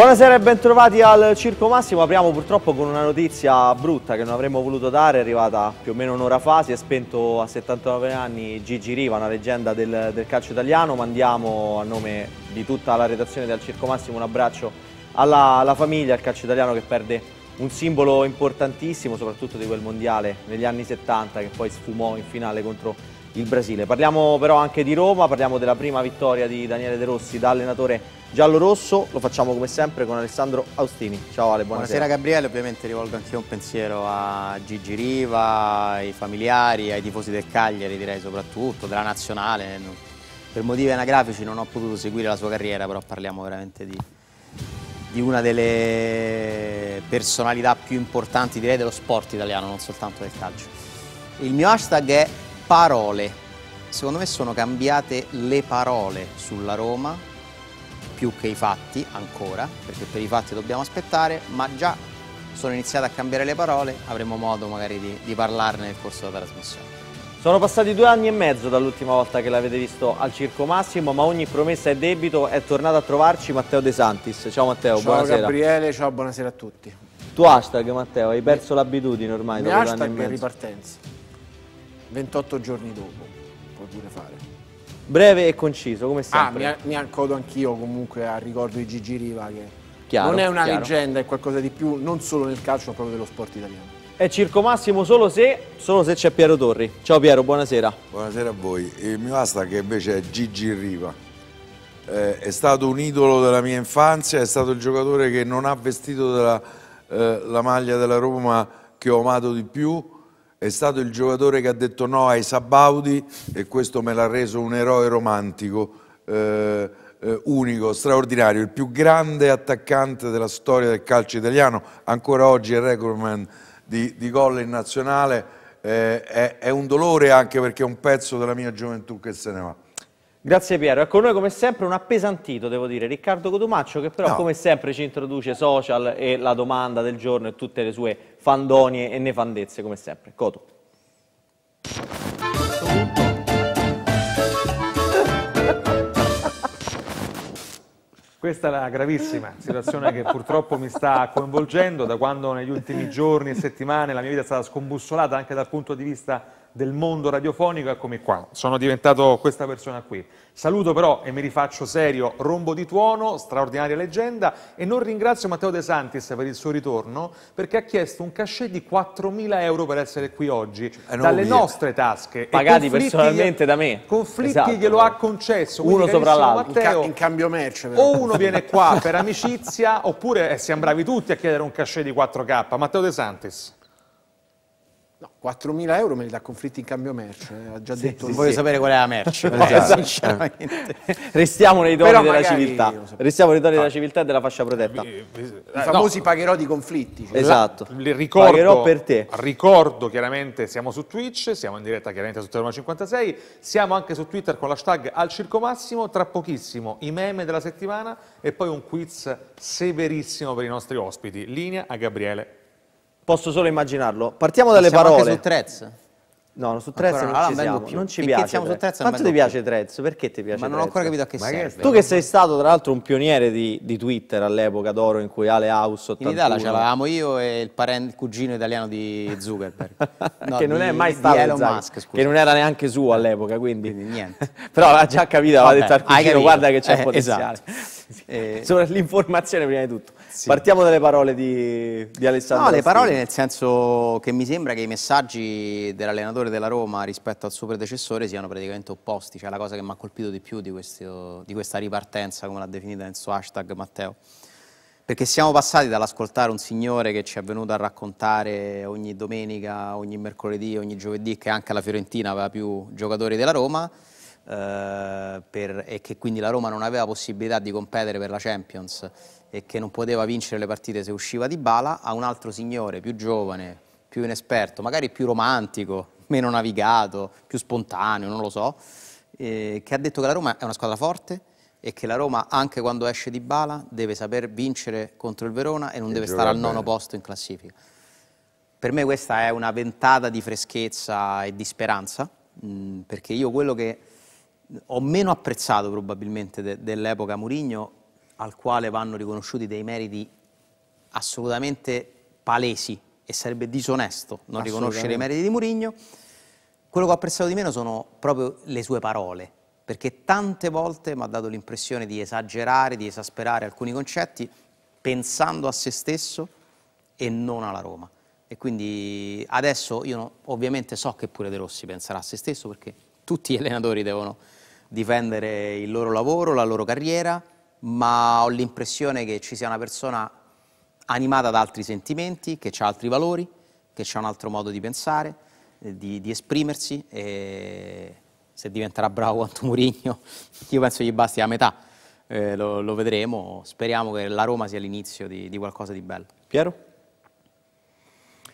Buonasera e bentrovati al Circo Massimo, apriamo purtroppo con una notizia brutta che non avremmo voluto dare, è arrivata più o meno un'ora fa, si è spento a 79 anni Gigi Riva, una leggenda del, del, calcio italiano, mandiamo a nome di tutta la redazione del Circo Massimo un abbraccio alla, alla famiglia, al calcio italiano che perde un simbolo importantissimo, soprattutto di quel mondiale negli anni 70 che poi sfumò in finale contro il Brasile. Parliamo però anche di Roma, parliamo della prima vittoria di Daniele De Rossi da allenatore giallo-rosso, lo facciamo come sempre con Alessandro Austini. Ciao Ale, buonasera. Buonasera Gabriele, ovviamente rivolgo anche un pensiero a Gigi Riva, ai familiari, ai tifosi del Cagliari direi soprattutto, della nazionale. Per motivi anagrafici non ho potuto seguire la sua carriera, però parliamo veramente di, di una delle personalità più importanti direi dello sport italiano, non soltanto del calcio. Il mio hashtag è parole. Secondo me sono cambiate le parole sulla Roma, più che i fatti ancora, perché per i fatti dobbiamo aspettare, ma già sono iniziate a cambiare le parole, avremo modo magari di, di parlarne nel corso della trasmissione. Sono passati due anni e mezzo dall'ultima volta che l'avete visto al Circo Massimo, ma ogni promessa è debito, è tornato a trovarci Matteo De Santis. Ciao Matteo, ciao buonasera. Ciao Gabriele, ciao, buonasera a tutti. Tu hashtag Matteo, hai perso l'abitudine ormai dopo due anni e mezzo. ripartenza. 28 giorni dopo, puoi pure fare. Breve e conciso, come sempre. Ah, mi, mi accodo anch'io comunque al ricordo di Gigi Riva che chiaro, non è una chiaro. leggenda, è qualcosa di più, non solo nel calcio, ma proprio dello sport italiano. È Circo Massimo solo se, solo se c'è Piero Torri. Ciao Piero, buonasera. Buonasera a voi. Il mio hashtag invece è Gigi Riva. Eh, è stato un idolo della mia infanzia, è stato il giocatore che non ha vestito della, eh, la maglia della Roma che ho amato di più è stato il giocatore che ha detto no ai Sabaudi e questo me l'ha reso un eroe romantico, eh, eh, unico, straordinario, il più grande attaccante della storia del calcio italiano, ancora oggi è recordman di, di gol in nazionale, eh, è, è un dolore anche perché è un pezzo della mia gioventù che se ne va. Grazie Piero, ecco noi come sempre un appesantito devo dire, Riccardo Cotumaccio che però no. come sempre ci introduce social e la domanda del giorno e tutte le sue fandonie e nefandezze come sempre. Cotu. Questa è la gravissima situazione che purtroppo mi sta coinvolgendo da quando negli ultimi giorni e settimane la mia vita è stata scombussolata anche dal punto di vista del mondo radiofonico, eccomi qua, sono diventato questa persona qui. Saluto però e mi rifaccio serio Rombo di Tuono, straordinaria leggenda, e non ringrazio Matteo De Santis per il suo ritorno perché ha chiesto un cachet di 4.000 euro per essere qui oggi, eh, dalle nostre tasche. Pagati personalmente da me. Conflitti esatto. glielo ha concesso. Uno sopra l'altro. In, ca in, cambio merce. Però. O uno viene qua per amicizia oppure eh, siamo bravi tutti a chiedere un cachet di 4K. Matteo De Santis. No, 4.000 euro me li dà conflitti in cambio merce, eh, ha già sì, detto. Sì, voglio sì. sapere qual è la merce, esatto. sinceramente. Restiamo nei toni della civiltà. Restiamo nei toni della civiltà e della fascia protetta. I famosi no. pagherò di conflitti. Cioè. Esatto. Ricordo, pagherò per te. Ricordo chiaramente, siamo su Twitch, siamo in diretta chiaramente su Telema 56, siamo anche su Twitter con l'hashtag al Circo Massimo, tra pochissimo i meme della settimana e poi un quiz severissimo per i nostri ospiti. Linea a Gabriele Posso solo immaginarlo. Partiamo dalle siamo parole. Anche su Trez? No, su Trez non ci siamo, non ci piace. Siamo su Trez Quanto ti piace Trez? Perché ti piace Ma non ho ancora capito a che serve. Tu che sei stato tra l'altro un pioniere di, di Twitter all'epoca d'oro in cui Ale House 81. In Italia ce l'avevamo io e il, parente, il, cugino italiano di Zuckerberg. no, che non di, è mai stato Elon Musk, Che non era neanche suo all'epoca, quindi. quindi niente. Però aveva già capito, aveva detto al cugino guarda che c'è eh, potenziale. Esatto. Eh, l'informazione prima di tutto. Sì. Partiamo dalle parole di, di Alessandro. No, le parole nel senso che mi sembra che i messaggi dell'allenatore della Roma rispetto al suo predecessore siano praticamente opposti, cioè la cosa che mi ha colpito di più di, questo, di questa ripartenza, come l'ha definita nel suo hashtag Matteo. Perché siamo passati dall'ascoltare un signore che ci è venuto a raccontare ogni domenica, ogni mercoledì, ogni giovedì che anche la Fiorentina aveva più giocatori della Roma, eh, per, e che quindi la Roma non aveva possibilità di competere per la Champions e che non poteva vincere le partite se usciva di bala, a un altro signore più giovane, più inesperto, magari più romantico, meno navigato, più spontaneo, non lo so, eh, che ha detto che la Roma è una squadra forte e che la Roma anche quando esce di bala deve saper vincere contro il Verona e non e deve stare al nono posto in classifica. Per me questa è una ventata di freschezza e di speranza, mh, perché io quello che ho meno apprezzato probabilmente de dell'epoca Murigno al quale vanno riconosciuti dei meriti assolutamente palesi e sarebbe disonesto non riconoscere i meriti di Mourinho. Quello che ho apprezzato di meno sono proprio le sue parole, perché tante volte mi ha dato l'impressione di esagerare, di esasperare alcuni concetti, pensando a se stesso e non alla Roma. E quindi adesso io ovviamente so che pure De Rossi penserà a se stesso, perché tutti gli allenatori devono difendere il loro lavoro, la loro carriera, ma ho l'impressione che ci sia una persona animata da altri sentimenti, che ha altri valori, che ha un altro modo di pensare, eh, di, di esprimersi e se diventerà bravo quanto Murigno, io penso gli basti la metà, eh, lo, lo, vedremo, speriamo che la Roma sia l'inizio di, di qualcosa di bello. Piero?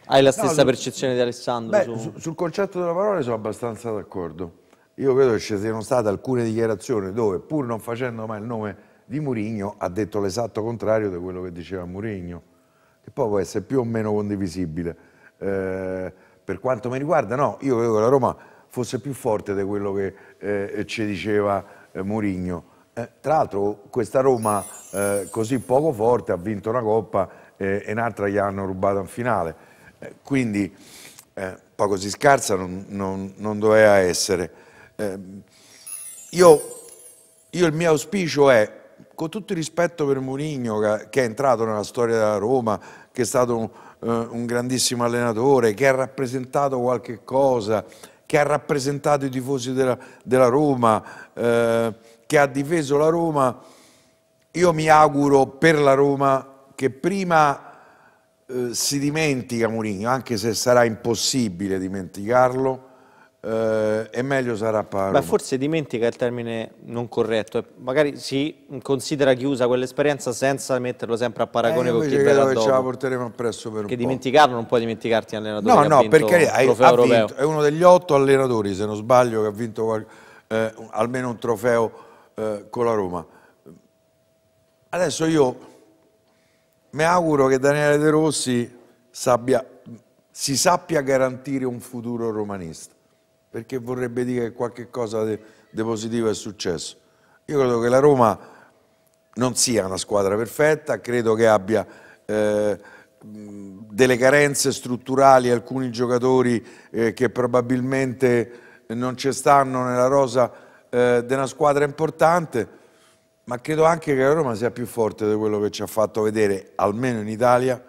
Hai la stessa no, percezione di Alessandro? Beh, su... sul concetto della parola sono abbastanza d'accordo. Io credo che ci siano state alcune dichiarazioni dove, pur non facendo mai il nome di Murigno, ha detto l'esatto contrario di quello che diceva Murigno, che poi può essere più o meno condivisibile. Eh, per quanto mi riguarda, no, io credo che la Roma fosse più forte di quello che eh, ci diceva eh, Murigno. Eh, tra l'altro questa Roma eh, così poco forte ha vinto una Coppa eh, e un'altra gli hanno rubato in finale eh, quindi eh, poco si scarsa non, non, non doveva essere. Eh, io, io, il mio auspicio è, con tutto il rispetto per Mourinho che, è entrato nella storia della Roma, che è stato un, uh, un grandissimo allenatore, che ha rappresentato qualche cosa, che ha rappresentato i tifosi della, della Roma, eh, che ha difeso la Roma, io mi auguro per la Roma che prima eh, si dimentica Mourinho, anche se sarà impossibile dimenticarlo, eh, e meglio sarà Parma. Beh, forse dimentica il termine non corretto, magari si considera chiusa quell'esperienza senza metterlo sempre a paragone eh, con chi verrà dopo. ce la porteremo appresso per un che dimenticarlo non puoi dimenticarti allenatore no, no, perché hai. Vinto, è uno degli otto allenatori, se non sbaglio, che ha vinto eh, almeno un trofeo eh, con la Roma. Adesso io mi auguro che Daniele De Rossi sabbia, si sappia garantire un futuro romanista, perché vorrebbe dire che qualche cosa di positivo è successo. Io credo che la Roma non sia una squadra perfetta, credo che abbia eh, delle carenze strutturali, alcuni giocatori eh, che probabilmente non ci stanno nella rosa eh, di una squadra importante, ma credo anche che la Roma sia più forte di quello che ci ha fatto vedere, almeno in Italia,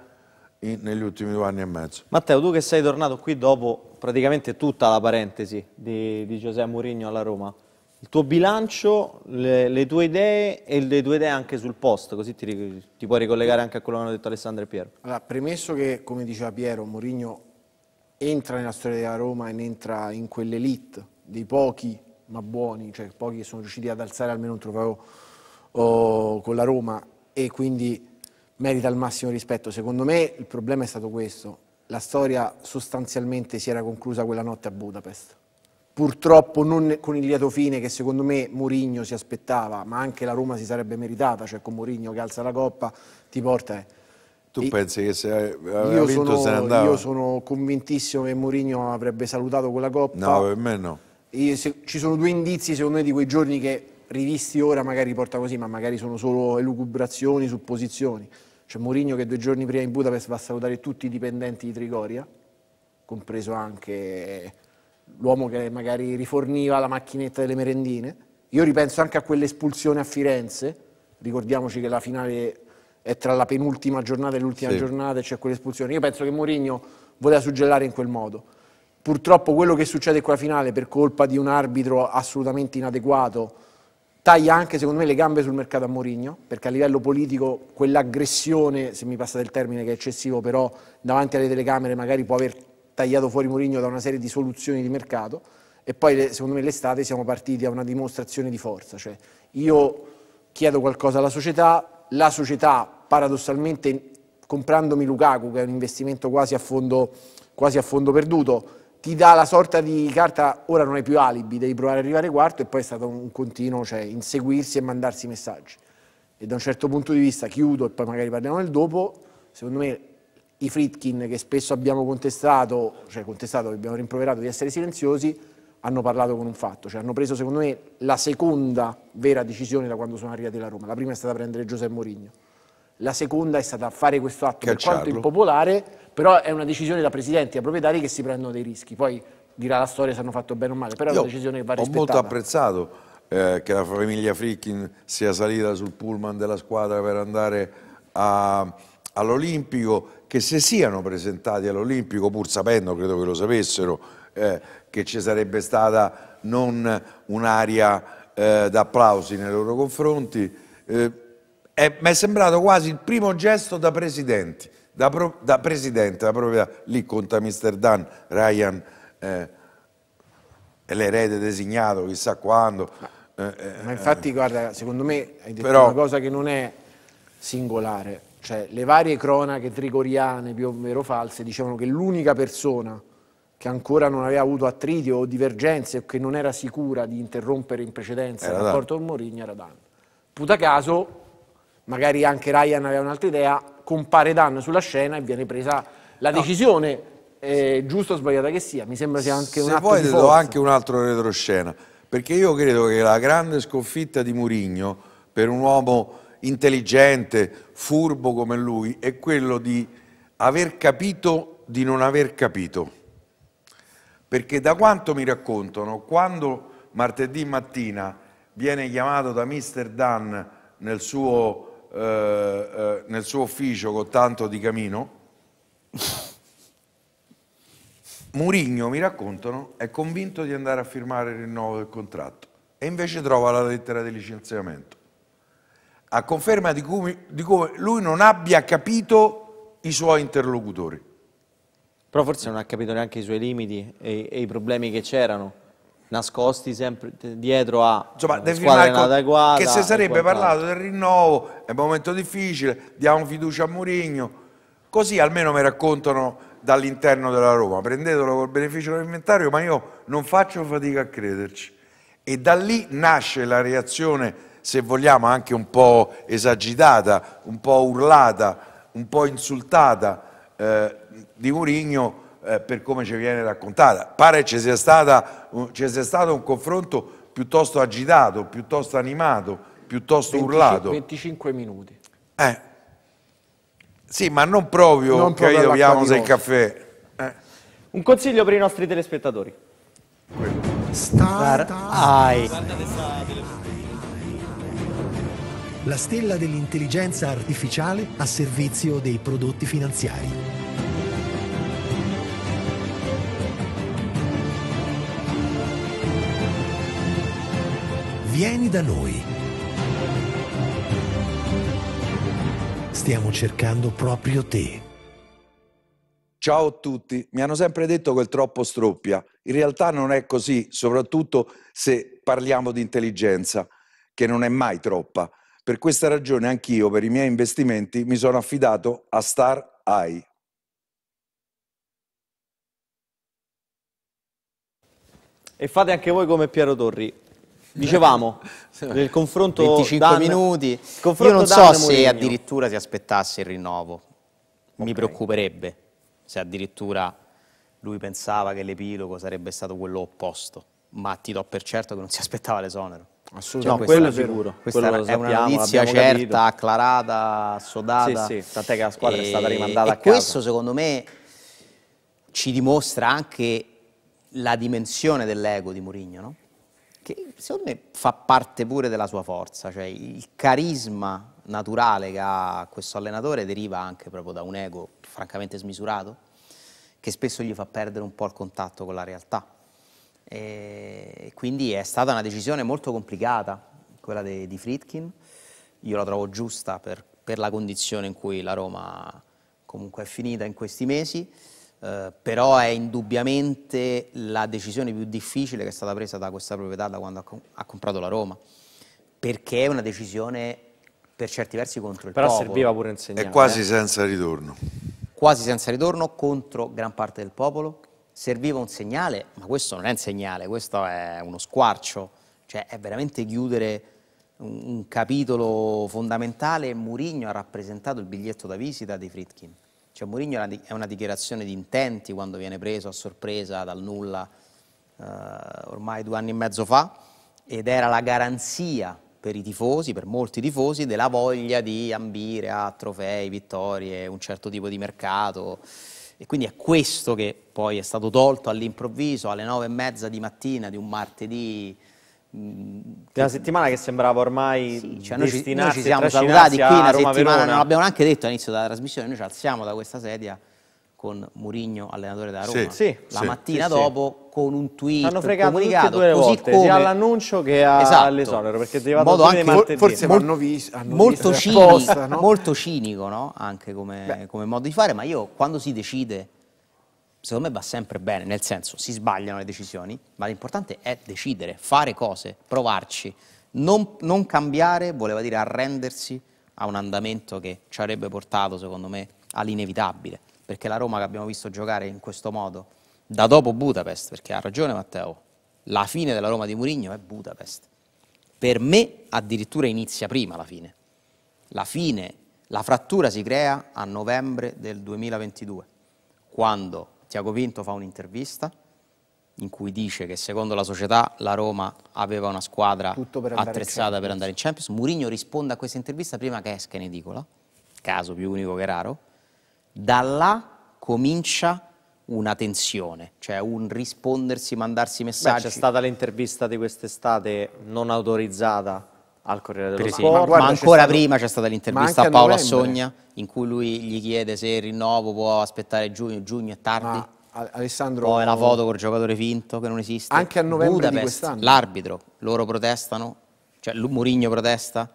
in, negli ultimi due anni e mezzo. Matteo, tu che sei tornato qui dopo praticamente tutta la parentesi di, di Giuseppe Mourinho alla Roma, il tuo bilancio, le, le, tue idee e le tue idee anche sul post, così ti, ti, puoi ricollegare anche a quello che hanno detto Alessandro e Piero. Allora, premesso che, come diceva Piero, Mourinho entra nella storia della Roma e entra in quell'elite dei pochi ma buoni, cioè pochi che sono riusciti ad alzare almeno un trofeo oh, con la Roma e quindi merita il massimo rispetto. Secondo me il problema è stato questo, la storia sostanzialmente si era conclusa quella notte a Budapest. Purtroppo non con il lieto fine che secondo me Mourinho si aspettava, ma anche la Roma si sarebbe meritata, cioè con Mourinho che alza la coppa ti porta... Eh. Tu e pensi che se aveva vinto sono, se ne andava? Io sono convintissimo che Mourinho avrebbe salutato quella coppa. No, per me no. E se, ci sono due indizi secondo me di quei giorni che rivisti ora magari porta così, ma magari sono solo elucubrazioni, supposizioni. C'è Mourinho che due giorni prima in Budapest va a salutare tutti i dipendenti di Trigoria, compreso anche l'uomo che magari riforniva la macchinetta delle merendine. Io ripenso anche a quell'espulsione a Firenze, ricordiamoci che la finale è tra la penultima giornata e l'ultima sì. giornata e c'è quell'espulsione. Io penso che Mourinho voleva suggellare in quel modo. Purtroppo quello che succede con la finale per colpa di un arbitro assolutamente inadeguato taglia anche secondo me le gambe sul mercato a Mourinho, perché a livello politico quell'aggressione, se mi passate il termine che è eccessivo, però davanti alle telecamere magari può aver tagliato fuori Mourinho da una serie di soluzioni di mercato. E poi secondo me l'estate siamo partiti a una dimostrazione di forza, cioè io chiedo qualcosa alla società, la società paradossalmente comprandomi Lukaku che è un investimento quasi a fondo, quasi a fondo perduto, ti dà la sorta di carta, ora non hai più alibi, devi provare ad arrivare quarto e poi è stato un continuo, cioè inseguirsi e mandarsi messaggi. E da un certo punto di vista, chiudo e poi magari parliamo del dopo, secondo me i Fritkin che spesso abbiamo contestato, cioè contestato, abbiamo rimproverato di essere silenziosi, hanno parlato con un fatto, cioè hanno preso secondo me la seconda vera decisione da quando sono arrivati alla Roma. La prima è stata prendere Giuseppe Mourinho. La seconda è stata fare questo atto per Cacciarlo. quanto impopolare, però è una decisione da presidenti e proprietari che si prendono dei rischi. Poi dirà la storia se hanno fatto bene o male, però è Io una decisione che va ho rispettata. molto apprezzato eh, che la famiglia Frickin sia salita sul pullman della squadra per andare all'Olimpico, che se siano presentati all'Olimpico, pur sapendo, credo che lo sapessero, eh, che ci sarebbe stata non un'aria eh, d'applausi nei loro confronti, eh, è- mi è sembrato quasi il primo gesto da presidenti, da, pro- da presidente, da proprietà, lì conta Mr. Dan, Ryan eh, è l'erede designato, chissà quando. eh, eh, Ma infatti, guarda, secondo me hai detto Però- una cosa che non è singolare. Cioè, le varie cronache trigoriane, più o meno false, dicevano che l'unica persona che ancora non aveva avuto attriti o divergenze o che non era sicura di interrompere in precedenza il rapporto con Mourinho era Dan. Puta caso, magari anche Ryan aveva un'altra idea, compare Dan sulla scena e viene presa la decisione, eh, giusta o sbagliata che sia. Mi sembra sia anche un Se di ti do anche un altro retroscena, perché io credo che la grande sconfitta di Murigno per un uomo intelligente, furbo come lui, è quello di aver capito di non aver capito. Perché da quanto mi raccontano, quando martedì mattina viene chiamato da Mr. Dan nel suo, eh, eh, nel suo ufficio con tanto di camino, Murigno, mi raccontano, è convinto di andare a firmare il rinnovo del contratto e invece trova la lettera di licenziamento. A conferma di come, di come lui non abbia capito i suoi interlocutori. Però forse non ha capito neanche i suoi limiti e, e i problemi che c'erano, nascosti sempre dietro a Insomma, con- inadeguata. che si e sarebbe parlato del rinnovo, è un momento difficile, diamo fiducia a Murigno. Così almeno mi raccontano dall'interno della Roma. Prendetelo col beneficio dell'inventario, ma io non faccio fatica a crederci. E da lì nasce la reazione, se vogliamo, anche un po' esagitata, un po' urlata, un po' insultata eh, di Murigno eh, per come ci viene raccontata. Pare ci sia, stata, ci sia stato un confronto piuttosto agitato, piuttosto animato, piuttosto 25 urlato. 25 minuti. Eh. Sì, ma non proprio Non che proprio piamo di il caffè. Eh. Un consiglio per i nostri telespettatori. Star Ai. la stella dell'intelligenza artificiale a servizio dei prodotti finanziari. Vieni da noi. Stiamo cercando proprio te. Ciao a tutti, mi hanno sempre detto che il troppo stroppia. In realtà non è così, soprattutto se parliamo di intelligenza, che non è mai troppa. Per questa ragione anch'io, per i miei investimenti, mi sono affidato a Star AI. E fate anche voi come Piero Torri. Dicevamo, nel confronto 25 Dan- minuti. confronto Io non Dan so e se Mourinho. addirittura si aspettasse il rinnovo. Mi preoccuperebbe se addirittura lui pensava che l'epilogo sarebbe stato quello opposto. Ma ti do per certo che non si aspettava l'esonero. Assolutamente. No, questa- quello sicuro. Questa è una notizia certa, capito. acclarata, assodata. Sì, sì, tant'è che la squadra è E- stata rimandata a casa. questo secondo me ci dimostra anche la dimensione dell'ego di Mourinho, no? Che secondo me fa parte pure della sua forza, cioè il carisma naturale che ha questo allenatore deriva anche proprio da un ego francamente smisurato, che spesso gli fa perdere un po' il contatto con la realtà. E quindi è stata una decisione molto complicata, quella de- di Friedkin. Io la trovo giusta per, per la condizione in cui la Roma comunque è finita in questi mesi, eh, però è indubbiamente la decisione più difficile che è stata presa da questa proprietà da quando ha, com- ha comprato la Roma, perché è una decisione per certi versi contro il Però popolo serviva pure insegnare. È quasi eh. senza ritorno. quasi senza ritorno contro gran parte del popolo. Serviva un segnale, ma questo non è un segnale, questo è uno squarcio, cioè è veramente chiudere un, un capitolo fondamentale. Murigno ha rappresentato il biglietto da visita di Fritkin. Cioè Murigno è una, di- è una dichiarazione di intenti quando viene preso a sorpresa dal nulla eh, ormai due anni e mezzo fa ed era la garanzia per i tifosi, per molti tifosi, della voglia di ambire a trofei, vittorie, un certo tipo di mercato. E quindi è questo che poi è stato tolto all'improvviso alle nove e mezza di mattina di un martedì. Una settimana che sembrava ormai sì, cioè noi, ci, noi ci siamo salutati qui a una Roma settimana, Verona. non l'abbiamo neanche detto all'inizio della trasmissione, noi ci alziamo da questa sedia con Murigno, allenatore della Roma, sì, la sì, mattina sì, sì. dopo con un tweet, Hanno fregato tutte e comunicato, due così volte, come... sia all'annuncio che Esatto. all'esonero, perché è arrivato Modo anche- martedì. Forse Mol- hanno molto, visto cinico, no? molto cinico no? anche come, come modo di fare, ma io quando si decide, secondo me va sempre bene, nel senso si sbagliano le decisioni, ma l'importante è decidere, fare cose, provarci. Non, non cambiare voleva dire arrendersi a un andamento che ci avrebbe portato, secondo me, all'inevitabile, perché la Roma che abbiamo visto giocare in questo modo, da dopo Budapest, perché ha ragione Matteo, la fine della Roma di Mourinho è Budapest. Per me addirittura inizia prima la fine. La fine, la frattura si crea a novembre del 2022, quando Tiago Pinto fa un'intervista in cui dice che secondo la società la Roma aveva una squadra per attrezzata per andare in Champions. Mourinho risponde a questa intervista prima che esca in edicola, caso più unico che raro. Da là comincia una tensione, cioè un rispondersi, mandarsi Beh, messaggi. c'è stata l'intervista di quest'estate non autorizzata al Corriere dello. Sport. ma, ancora stato- prima c'è stata l'intervista a Paolo. Assogna in cui lui gli chiede se il rinnovo può aspettare giugno, giugno è tardi. Ma Alessandro Poi la foto col giocatore finto che non esiste. Anche a novembre di Budapest, quest'anno. L'arbitro, loro protestano, cioè Mourinho protesta,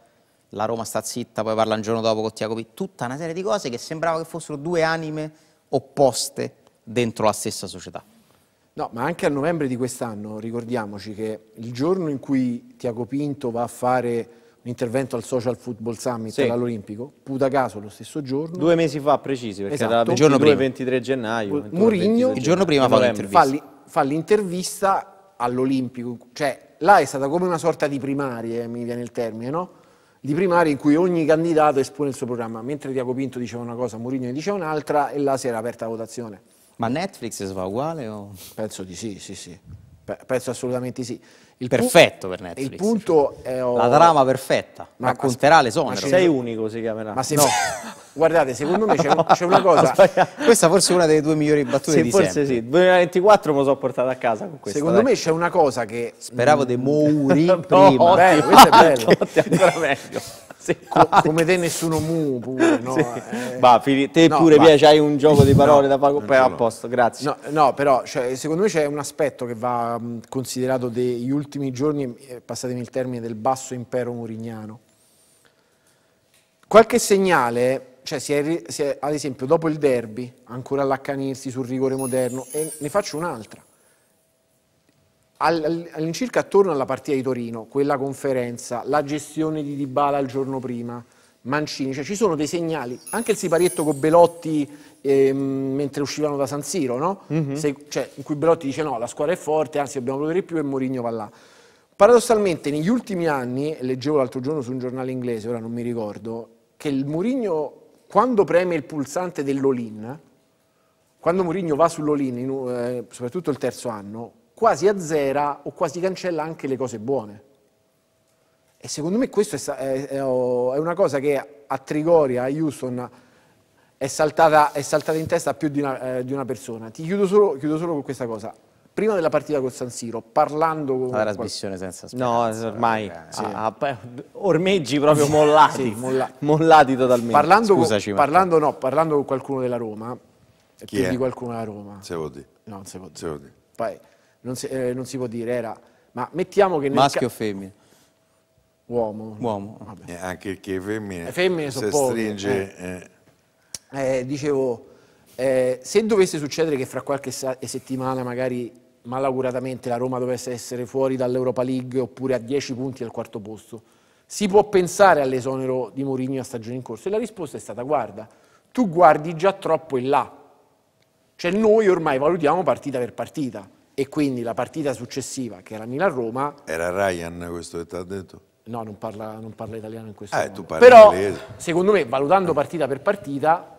la Roma sta zitta, poi parla un giorno dopo con Tiago Pinto. Tutta una serie di cose che sembrava che fossero due anime opposte dentro la stessa società. No, ma anche a novembre di quest'anno ricordiamoci che il giorno in cui Tiago Pinto va a fare un intervento al Social Football Summit Sì. all'Olimpico, puta caso lo stesso giorno, Due mesi fa precisi, perché Esatto. era Il giorno 22 prima. 23 gennaio. 22, Mourinho- 26 Il giorno prima fa l'intervista. fa, li- fa l'intervista all'Olimpico, cioè là è stata come una sorta di primarie, mi viene il termine, no? Di primarie in cui ogni candidato espone il suo programma, mentre Tiago Pinto diceva una cosa, Mourinho ne diceva un'altra e là si era aperta la votazione. Ma Netflix si fa uguale o... Penso di sì, sì, sì. Pe- Penso assolutamente sì. Il Perfetto per Netflix. Il punto è... oh, La trama perfetta, Ma- racconterà l'esonero. ma Sei unico si chiamerà. Ma se Guardate, secondo me c'è, un- c'è una cosa... Questa forse è una delle tue migliori battute Sì, di forse sempre. sì. 2024 me lo sono portato a casa con questa. Secondo dai. me c'è una cosa che... Speravo di Mouri No, prima. Bello, questo è bello. Ancora meglio. Sì. co- come te nessuno mu pure, no? Eh, Va, Fili- te no, pure va. piace, hai un gioco di parole da fare. non Beh, ce a posto, grazie. No, no, però cioè, secondo me c'è un aspetto che va mh, considerato degli ultimi giorni, eh, passatemi il termine, del basso impero murignano. Qualche segnale, cioè si è si è- ad esempio dopo il derby, ancora all'accanirsi sul rigore moderno, e ne faccio un'altra. Al- al- all'incirca attorno alla partita di Torino, quella conferenza, la gestione di Dybala il giorno prima, Mancini, cioè ci sono dei segnali, anche il siparietto con Belotti ehm, mentre uscivano da San Siro, no? Se- cioè, in cui Belotti dice no, la squadra è forte, anzi dobbiamo produrre più e Mourinho va là. Paradossalmente negli ultimi anni, leggevo l'altro giorno su un giornale inglese, ora non mi ricordo, che il Mourinho quando preme il pulsante dell'all-in, quando Mourinho va sull'all-in, in un- eh, soprattutto il terzo anno, quasi azzera o quasi cancella anche le cose buone. E secondo me questo è, una cosa che a Trigoria, a Houston, è saltata, è saltata in testa a più di una, eh, di una persona. Ti chiudo solo, chiudo solo con questa cosa. Prima della partita col San Siro, parlando con... La trasmissione senza No, speranza. ormai Sì. ah, ah, beh, ormeggi proprio mollati, Sì, molla- mollati totalmente. Parlando, con, Scusaci, Matteo. parlando, no, parlando con qualcuno della Roma, Chi più è? di qualcuno della Roma, Se vuol dire. no, non si può dire. Se vuol dire. Poi, non si, eh, non si può dire, era... Ma mettiamo che nel Maschio o femmina? Uomo. Uomo. Vabbè. E anche perché femmine, Le femmine sono se poche, stringe... eh, Eh, dicevo, eh, se dovesse succedere che fra qualche settimana magari malauguratamente la Roma dovesse essere fuori dall'Europa League oppure a 10 punti al quarto posto, si può pensare all'esonero di Mourinho a stagione in corso? E la risposta è stata, guarda, tu guardi già troppo in là. Cioè noi ormai valutiamo partita per partita e quindi la partita successiva, che era Milan-Roma, Era Ryan questo che ti ha detto? No, non parla, non parla italiano in questo Eh, modo. tu parli Però, inglese. secondo me, valutando partita per partita,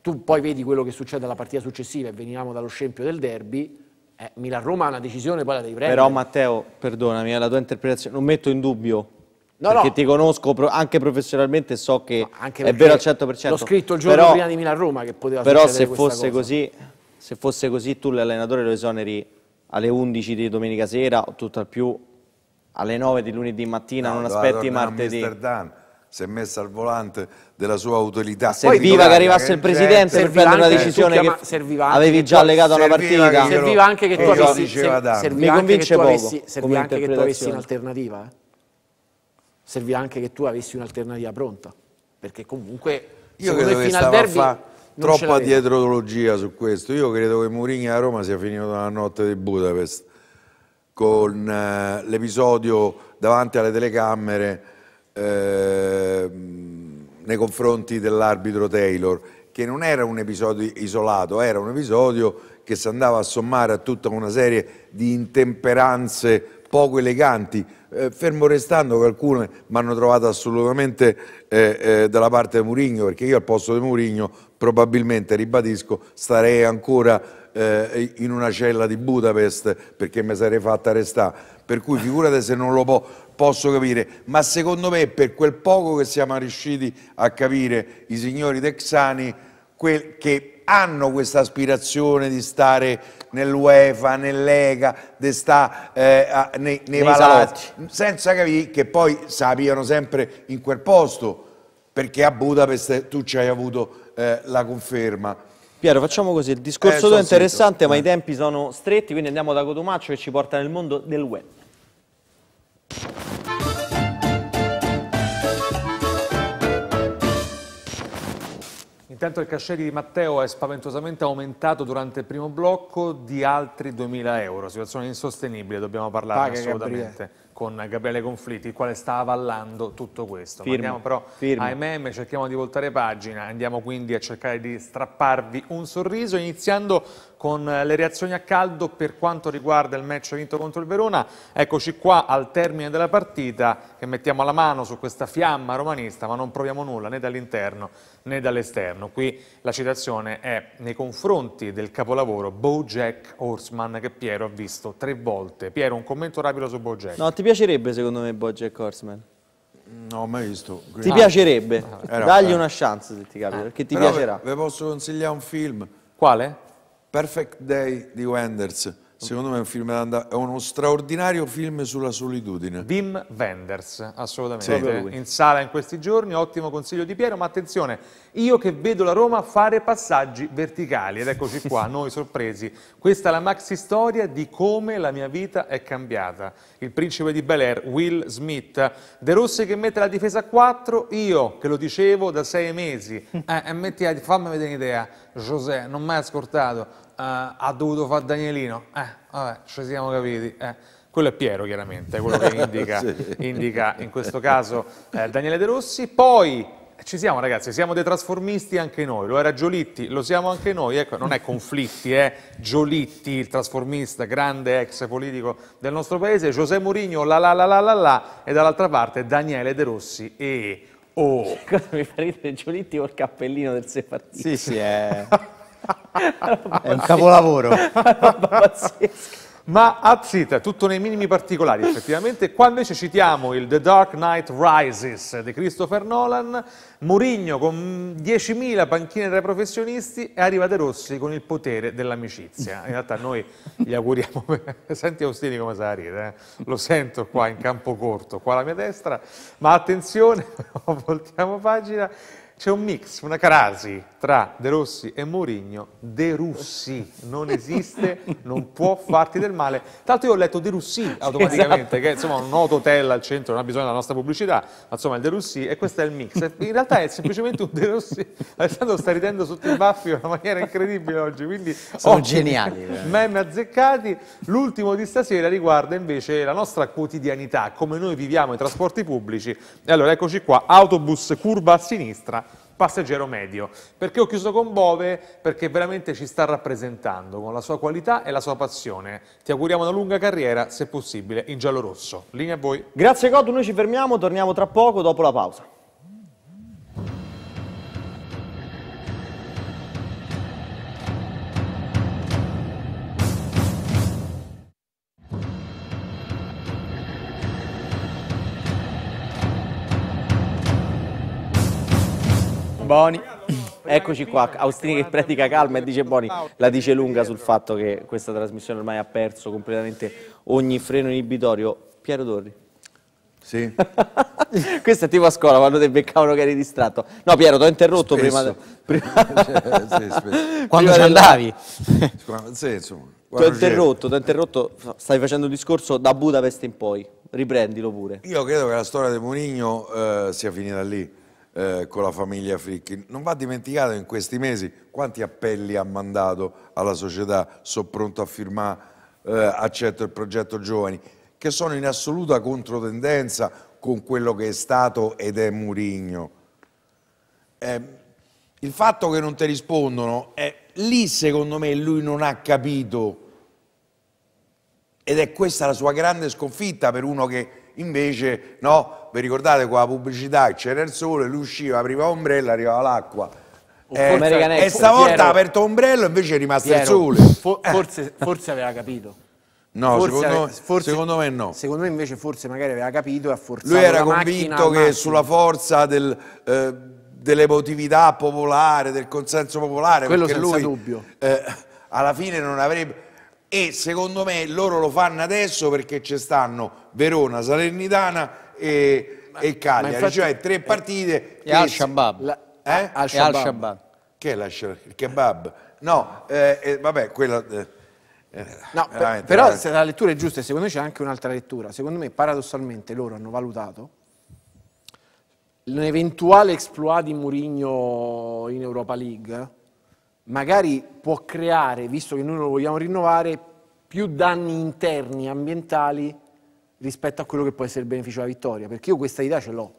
tu poi vedi quello che succede alla partita successiva e venivamo dallo scempio del derby, eh, Milan-Roma ha una decisione, poi la devi prendere. Però Matteo, perdonami, è la tua interpretazione, non metto in dubbio No, perché no. ti conosco pro- anche professionalmente so che è vero al 100%. L'ho scritto il giorno però, prima di Milan-Roma che poteva Però succedere se questa fosse, cosa. così, se fosse così tu l'allenatore lo esoneri alle 11 di domenica sera o tutto al più alle 9 di lunedì mattina, No, non doveva aspetti martedì. Amsterdam, si è messa al volante della sua utilità. Serviva che arrivasse il presidente per serviva prendere una decisione che serviva anche avevi che già legato a una partita. che Serviva anche che tu avessi, serviva Mi anche che tu avessi, serviva anche che tu avessi un'alternativa. eh. Serviva anche che tu avessi un'alternativa pronta. Perché comunque Io credo che fino al derby non ce troppa dietrologia su questo. Io credo che Mourinho a Roma sia finito nella notte di Budapest con eh, l'episodio davanti alle telecamere ehm, nei confronti dell'arbitro Taylor, che non era un episodio isolato, era un episodio che si andava a sommare a tutta una serie di intemperanze poco eleganti, eh, fermo restando che alcune mi hanno trovato assolutamente eh, eh, dalla parte di Mourinho, perché io al posto di Mourinho probabilmente, ribadisco, starei ancora eh, in una cella di Budapest perché mi sarei fatta arrestare. Per cui figurate se non lo po- posso capire, ma secondo me per quel poco che siamo riusciti a capire i signori texani, quel- che hanno questa aspirazione di stare nell'UEFA, nell'EGA, di stare eh, nei, nei Nei palazzi, senza capire che poi sappiano sempre in quel posto, perché a Budapest tu ci hai avuto eh, la conferma. Piero, facciamo così, il discorso Eh, tuo è interessante, zitto. ma Eh. i tempi sono stretti, quindi andiamo da Cotumaccio che ci porta nel mondo del web. Intanto il cachet di Matteo è spaventosamente aumentato durante il primo blocco di altri 2000 euro, situazione insostenibile, dobbiamo parlarne Paga assolutamente con Gabriele Conflitti, il quale sta avallando tutto questo. Firmo, andiamo però firmo. ai meme, cerchiamo di voltare pagina, andiamo quindi a cercare di strapparvi un sorriso, iniziando con eh, le reazioni a caldo per quanto riguarda il match vinto contro il Verona. Eccoci qua al termine della partita che mettiamo la mano su questa fiamma romanista, ma non proviamo nulla né dall'interno né dall'esterno. Qui la citazione è nei confronti del capolavoro Bojack Horseman che Piero ha visto tre volte. Piero, un commento rapido su Bojack. No, ti piacerebbe secondo me Bojack Horseman? Non ho mai visto. Ti piacerebbe? Era- Dagli eh. una chance se ti capita, perché ti Però piacerà. Vi posso consigliare un film, Quale? Perfect Day di Wenders. Secondo me è un film è uno straordinario film sulla solitudine. Wim Wenders, assolutamente. Lui. In sala in questi giorni, ottimo consiglio di Piero, ma attenzione, io che vedo la Roma fare passaggi verticali, ed eccoci qua, noi sorpresi. Questa è la maxi storia di come la mia vita è cambiata. Il principe di Bel Air, Will Smith, De Rossi che mette la difesa a 4, io che lo dicevo da sei mesi. Eh, metti, fammi vedere un'idea, José, non mi hai ascoltato, ha dovuto fare Danielino. Eh, vabbè, ci siamo capiti. eh. Quello è Piero, chiaramente, quello che indica, indica in questo caso eh, Daniele De Rossi. Poi eh, ci siamo, ragazzi, siamo dei trasformisti anche noi. Lo era Giolitti, lo siamo anche noi. Ecco, non è conflitti, è Giolitti, il trasformista, grande ex politico del nostro paese. José Mourinho, la la la la la la. E dall'altra parte Daniele De Rossi e. Oh, Cosa mi fa ridere Giolitti col cappellino del Separtito? Sì, sì, è, è un capolavoro. Pazzesco. Ma Azita, tutto nei minimi particolari effettivamente. Qua invece citiamo il The Dark Knight Rises di Christopher Nolan, Mourinho con 10.000 panchine tra i professionisti e arriva De Rossi con il potere dell'amicizia. In realtà noi gli auguriamo, senti Austini come sa ride, eh? lo sento qua in campo corto, qua alla mia destra, ma attenzione, voltiamo pagina, c'è un mix, una crasi tra De Rossi e Mourinho. De Russi non esiste, non può farti del male. Tra l'altro io ho letto De Russi automaticamente, che è insomma un noto hotel al centro, non ha bisogno della nostra pubblicità, ma insomma il De Russi e questo è il mix. In realtà è semplicemente un De Russi. Alessandro sta ridendo sotto i baffi in una maniera incredibile oggi, quindi Sono ottimi geniali. Meme azzeccati. L'ultimo di stasera riguarda invece la nostra quotidianità, come noi viviamo i trasporti pubblici. E allora eccoci qua, autobus curva a sinistra, passeggero medio. Perché ho chiuso con Bove? Perché veramente ci sta rappresentando con la sua qualità e la sua passione. Ti auguriamo una lunga carriera, se possibile, in giallo-rosso. Linea a voi. Grazie Cotu, noi ci fermiamo, torniamo tra poco dopo la pausa. Boni. Eccoci qua, Austini che pratica calma e dice Boni, la dice lunga sul fatto che questa trasmissione ormai ha perso completamente ogni freno inibitorio. Piero Torri. Sì? Questo è tipo a scuola quando ti beccavano che eri distratto. No Piero, ti ho interrotto prima, Spesso. prima Cioè, sì. Quando Prima ci andavi? Sì, insomma, ti ho interrotto, ti ho interrotto, stai facendo un discorso da Budapest in poi, riprendilo pure. Io credo che la storia di Mourinho eh, sia finita lì, eh, con la famiglia Fricchi. Non va dimenticato in questi mesi quanti appelli ha mandato alla società, so pronto a firmare, eh, accetto il progetto Giovani, che sono in assoluta controtendenza con quello che è stato ed è Mourinho. Eh, il fatto che non ti rispondono, è lì secondo me lui non ha capito ed è questa la sua grande sconfitta per uno che invece, no, vi ricordate qua la pubblicità, c'era il sole, lui usciva, apriva ombrello, arrivava l'acqua. Eh, e stavolta Piero- ha aperto ombrello e invece è rimasto il Piero, sole. fo- forse, forse aveva capito. No, Forse secondo, ave- forse- secondo me no. Secondo me invece forse magari aveva capito e ha forzato Lui era la macchina convinto che sulla forza del, eh, dell'emotività popolare, del consenso popolare, Quello perché senza lui dubbio. eh, alla fine non avrebbe... E secondo me loro lo fanno adesso perché ci stanno Verona, Salernitana e, e Cagliari, infatti- cioè tre partite... E Al che- Shabab. La- Eh? Al E Al. Che è la, il kebab? No, eh, eh, vabbè, quella... eh, eh, No, per- però se la lettura è giusta e secondo me c'è anche un'altra lettura. Secondo me paradossalmente loro hanno valutato l'eventuale exploit di Mourinho in Europa League magari può creare, visto che noi non lo vogliamo rinnovare, più danni interni ambientali rispetto a quello che può essere il beneficio della vittoria. Perché io questa idea ce l'ho,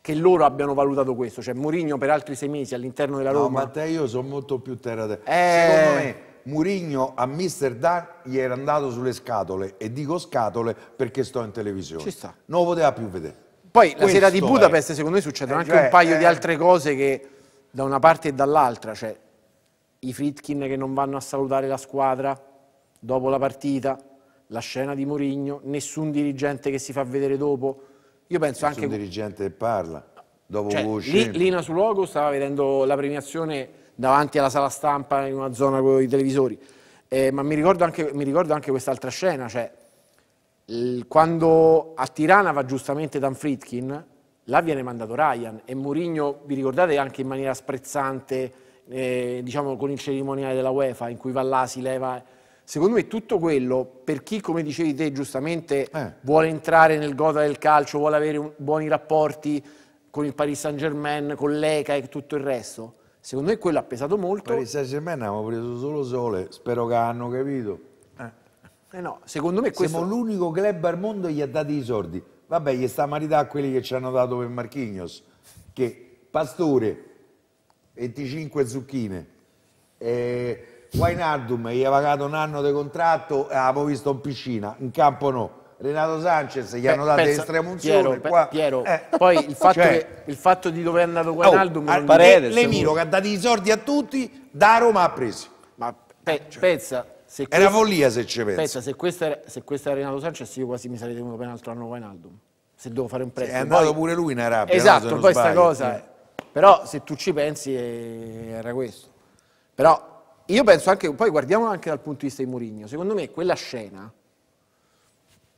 che loro abbiano valutato questo. Cioè Mourinho per altri sei mesi all'interno della No, Roma... Matteo, io sono molto più terra terra. Eh. Secondo me Murigno a Mister Dan gli era andato sulle scatole e dico scatole perché sto in televisione. Ci sta. Non lo poteva più vedere. Poi la sera di Questo Budapest è. secondo me succedono Eh, anche cioè, un paio di eh. altre cose che da una parte e dall'altra, cioè i Fritkin che non vanno a salutare la squadra dopo la partita, la scena di Mourinho, nessun dirigente che si fa vedere dopo. Io penso Anche anche un dirigente che parla dopo cioè, lì, Lina su Logo stava vedendo la premiazione davanti alla sala stampa in una zona con i televisori. Eh, ma mi ricordo anche, anche quest'altra scena, cioè quando a Tirana va giustamente Dan Fritkin, là viene mandato Ryan e Mourinho, vi ricordate anche in maniera sprezzante, eh, diciamo con il cerimoniale della UEFA, in cui va là, si leva... Secondo me tutto quello, per chi, come dicevi te giustamente, Eh. vuole entrare nel gota del calcio, vuole avere un- buoni rapporti con il Paris Saint Germain, con l'ECA e tutto il resto, secondo me quello ha pesato molto. Per il Saint Germain abbiamo preso solo sole, spero che hanno capito. Eh no, secondo me questo... Siamo l'unico club al mondo che gli ha dato i soldi. Vabbè, gli sta marità a quelli che ci hanno dato per Marchignos, che Pastore, 25 zucchine, e Wijnaldum gli ha pagato un anno di contratto e avevamo visto in piscina, in campo no. Renato Sanchez gli hanno dato estremunzione Piero, qua. Piero, Eh, poi il fatto, cioè, che- il fatto di dove è andato oh, Wijnaldum... a- non- Paredes, Le- Lemiro che ha dato i soldi a tutti, da Roma ha presi. Ma pe- pensa, se È una questo- follia se ci pensi. pensa, se questo era, se questo era Renato Sanchez io quasi mi sarei tenuto per un altro anno Wijnaldum, se devo fare un È prestito. andato Poi- pure lui in Arabia. no, Esatto, non poi sta cosa è- Però se tu ci pensi eh, era questo. Però io penso anche, poi guardiamolo anche dal punto di vista di Mourinho, secondo me quella scena,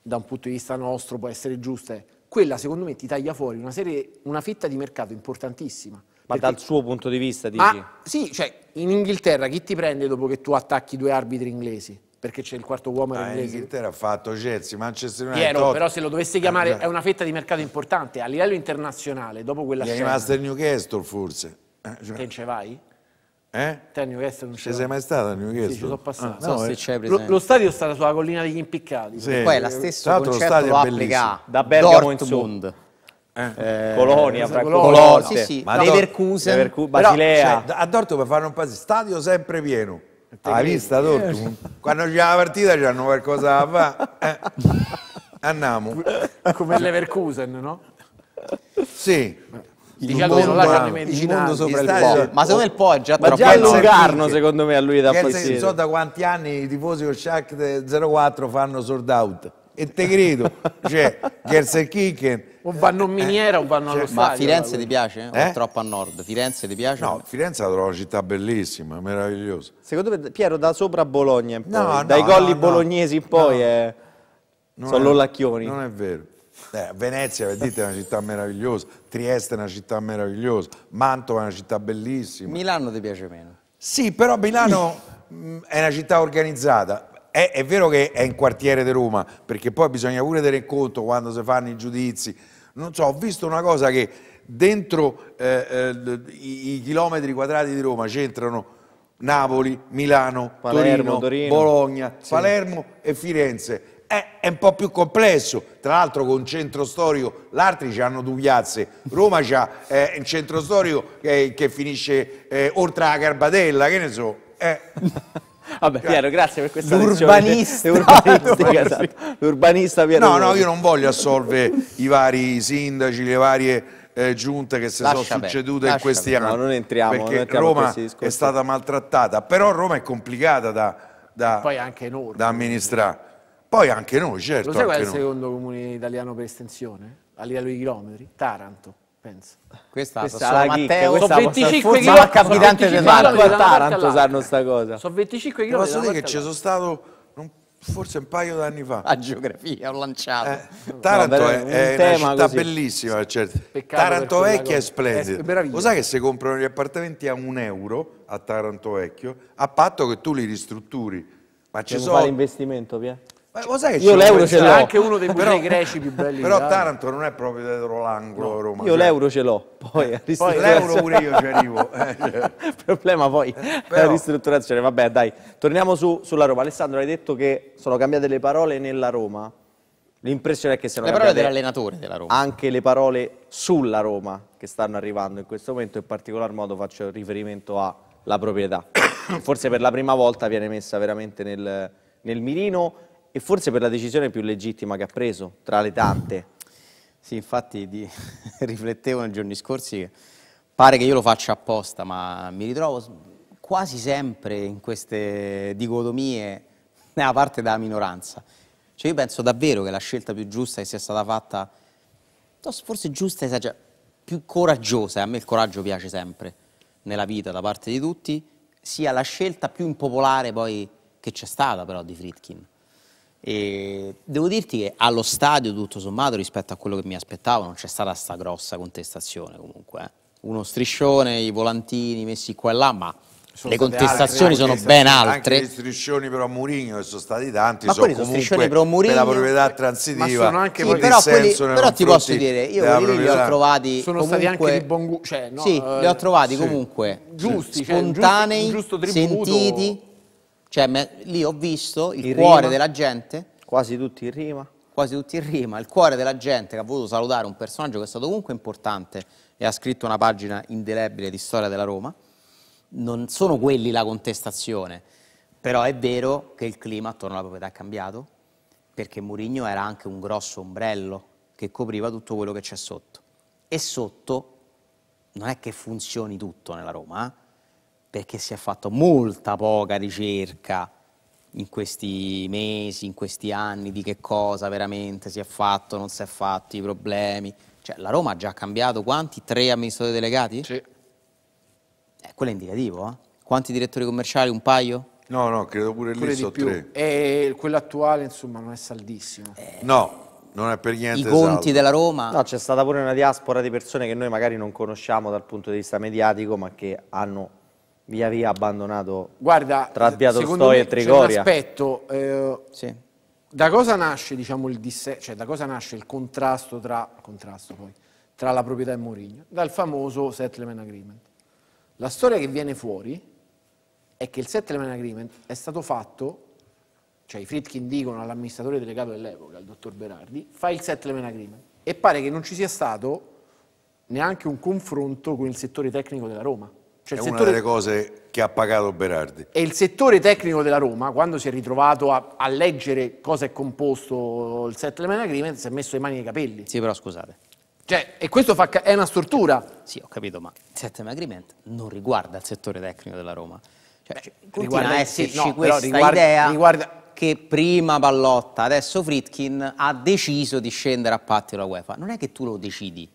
da un punto di vista nostro può essere giusta, eh, quella secondo me ti taglia fuori una serie, una fetta di mercato importantissima. Ma Perché- dal suo punto di vista dici? ma sì, cioè in Inghilterra chi ti prende dopo che tu attacchi due arbitri inglesi? Perché c'è il quarto uomo Ah, in inglese. Inghilterra ha fatto Chelsea, Manchester United. Piero, però se lo dovessi Eh, chiamare già. è una fetta di mercato importante a livello internazionale, dopo quella Gli è scena. rimasto il Newcastle forse. Eh, cioè- Che ce vai? Eh? Te a Newcastle non Ci sei mai stato a Newcastle? Sì, ci sono passato. Non so no, se eh. c'è Lo, lo stadio sta sulla collina degli impiccati. Sì. Poi è la stesso l'altro lo concetto applica Da Bergamo in su. Dortmund. Eh, Colonia, Colonia. Francoforte, Sì, sì, Ma Leverkusen. Leverku- Però, Basilea. Cioè, a Dortmund per fare un passo, stadio sempre pieno. Hai visto Dortmund? Quando c'è la partita c'hanno qualcosa da fare. Eh. Andiamo. Come Leverkusen, no? Sì. Là mondo- i Il mondo sopra il Po. Ma secondo me il Po è già Ma troppo già a Chelsea alto. Lungarno League. secondo me a lui Chelsea, fastidio. non so da quanti anni i tifosi con Shakhtar 04 fanno sold out. e te credo, cioè, Gelsenkirchen... O vanno in miniera o vanno allo Ma stadio. Firenze allora. ti piace? O Eh? è troppo a nord? Firenze ti piace? No, Firenze la trovo una città bellissima, meravigliosa. Secondo me, Piero, da sopra Bologna in poi, No, dai no, colli no, no. bolognesi in poi No. è- sono è- lollacchioni. Non è vero. Eh, Venezia, per dite, è una città meravigliosa, Trieste è una città meravigliosa, Mantova è una città bellissima. Milano ti piace meno? Sì, però Milano mh, è una città organizzata. È, è vero che è in quartiere di Roma, perché poi bisogna pure tenere conto quando si fanno i giudizi. Non so, ho visto una cosa che dentro eh, eh, i, i chilometri quadrati di Roma c'entrano Napoli, Milano, Palermo, Torino, Torino. Bologna, Palermo e Firenze. È, è un po' più complesso, tra l'altro con centro storico, l'altri hanno due piazze, Roma ha un centro storico che, che finisce eh, oltre la Garbatella, che ne so. eh. Vabbè, Piero, grazie per questa L'urbanista. esatto. L'urbanista Piero. No, no, io non voglio assolvere i vari sindaci, le varie eh, giunte che si sono succedute in questi anni. No, non entriamo, perché non entriamo Roma è stata maltrattata, però Roma è complicata da, da, Poi anche enorme. da amministrare. Poi anche noi, certo. Lo sai qual è il noi. secondo comune italiano per estensione? A livello di chilometri? Taranto, pensa. Questa, Questa solo è la chicca, Matteo, questa Sono possa- 25 forse chilometri, manca sono abitante 25 del Marco a una Taranto sanno sta cosa. Sono 25 Ti km. posso dire che ci sono stato non- forse un paio d'anni fa. a geografia ho lanciato. Eh, Taranto No, è, un è una tema città così. bellissima, certo. Peccato Taranto Vecchia è cosa. splendida. È meraviglioso. Lo sai che si comprano gli appartamenti a un euro a Taranto Vecchio, a patto che tu li ristrutturi. Ma ci Devo sono... fare investimento, Piero? Ma lo sai che Io ci l'euro sono ce l'ho. anche uno dei musei greci più belli Però. Taranto non è proprio dietro l'angolo Roma. Io sai. l'euro ce l'ho, poi la Poi ristrutturazione- l'euro pure io ci arrivo. eh, cioè. Il problema poi è però- la ristrutturazione. Vabbè, dai, torniamo su- sulla Roma. Alessandro, hai detto che sono cambiate le parole nella Roma. L'impressione è che siano Le parole dell'allenatore della Roma. anche le parole sulla Roma che stanno arrivando in questo momento. In particolar modo faccio riferimento alla proprietà. Forse per la prima volta viene messa veramente nel, nel mirino e forse per la decisione più legittima che ha preso tra le tante. Sì, infatti di- riflettevo nei giorni scorsi pare che io lo faccia apposta, ma mi ritrovo quasi sempre in queste dicotomie nella parte della minoranza. Cioè io penso davvero che la scelta più giusta che sia stata fatta, forse giusta, esagerata, più coraggiosa, e a me il coraggio piace sempre nella vita da parte di tutti, sia la scelta più impopolare poi che c'è stata però di Fritkin. E devo dirti che allo stadio, tutto sommato, rispetto a quello che mi aspettavo, non c'è stata sta grossa contestazione comunque. eh. Uno striscione, i volantini messi qua e là, ma Sono le contestazioni altre sono ben Anche altre. gli striscioni però a Murigno che sono stati tanti, Ma sono quelli sono comunque striscioni per Mourinho. per la proprietà transitiva. Ma sono anche Sì, però, quelli- però ti posso dire, io quelli li ho trovati Sono stati comunque- anche di buon gusto. Cioè, no, sì, eh, li ho trovati sì. comunque Giusti, cioè, giusto- spontanei, un giusto tributo. sentiti. Cioè, me- lì ho visto il In cuore rima. della gente Quasi tutti in rima. quasi tutti in rima, il cuore della gente che ha voluto salutare un personaggio che è stato comunque importante e ha scritto una pagina indelebile di storia della Roma. Non sono quelli la contestazione, però è vero che il clima attorno alla proprietà è cambiato, perché Mourinho era anche un grosso ombrello che copriva tutto quello che c'è sotto. E sotto non è che funzioni tutto nella Roma, eh? Perché si è fatto molta poca ricerca in questi mesi, in questi anni, di che cosa veramente si è fatto, non si è fatto, i problemi. Cioè, la Roma ha già cambiato quanti? Tre amministratori delegati? Sì. Eh, quello è indicativo, eh? Quanti direttori commerciali? Un paio? No, no, credo pure, Pure lì di sono più. tre. E quello attuale, insomma, non è saldissimo. No, non è per niente I conti saldo. della Roma? No, c'è stata pure una diaspora di persone che noi magari non conosciamo dal punto di vista mediatico, ma che hanno via via abbandonato Guarda, tra secondo Stoi e Trigoria. aspetto, eh, Sì. da cosa nasce, diciamo, il disse- cioè da cosa nasce il contrasto tra, contrasto poi, tra la proprietà e Mourinho? Dal famoso settlement agreement. La storia che viene fuori è che il settlement agreement è stato fatto, cioè i Fritkin dicono all'amministratore delegato dell'epoca, il dottor Berardi, fa il settlement agreement e pare che non ci sia stato neanche un confronto con il settore tecnico della Roma. Cioè, È il una settore- delle cose che ha pagato Berardi. e il settore tecnico della Roma, quando si è ritrovato a, a leggere cosa è composto il settlement agreement, si è messo le mani nei capelli. Sì, però scusate. Cioè, e questo fa ca- è una stortura. Sì, ho capito, ma il settlement agreement non riguarda il settore tecnico della Roma. Cioè, continua Riguarda- a esserci sì, no, questa riguarda- idea riguarda- che prima Pallotta, adesso Fritkin ha deciso di scendere a patti con la UEFA. Non è che tu lo decidi,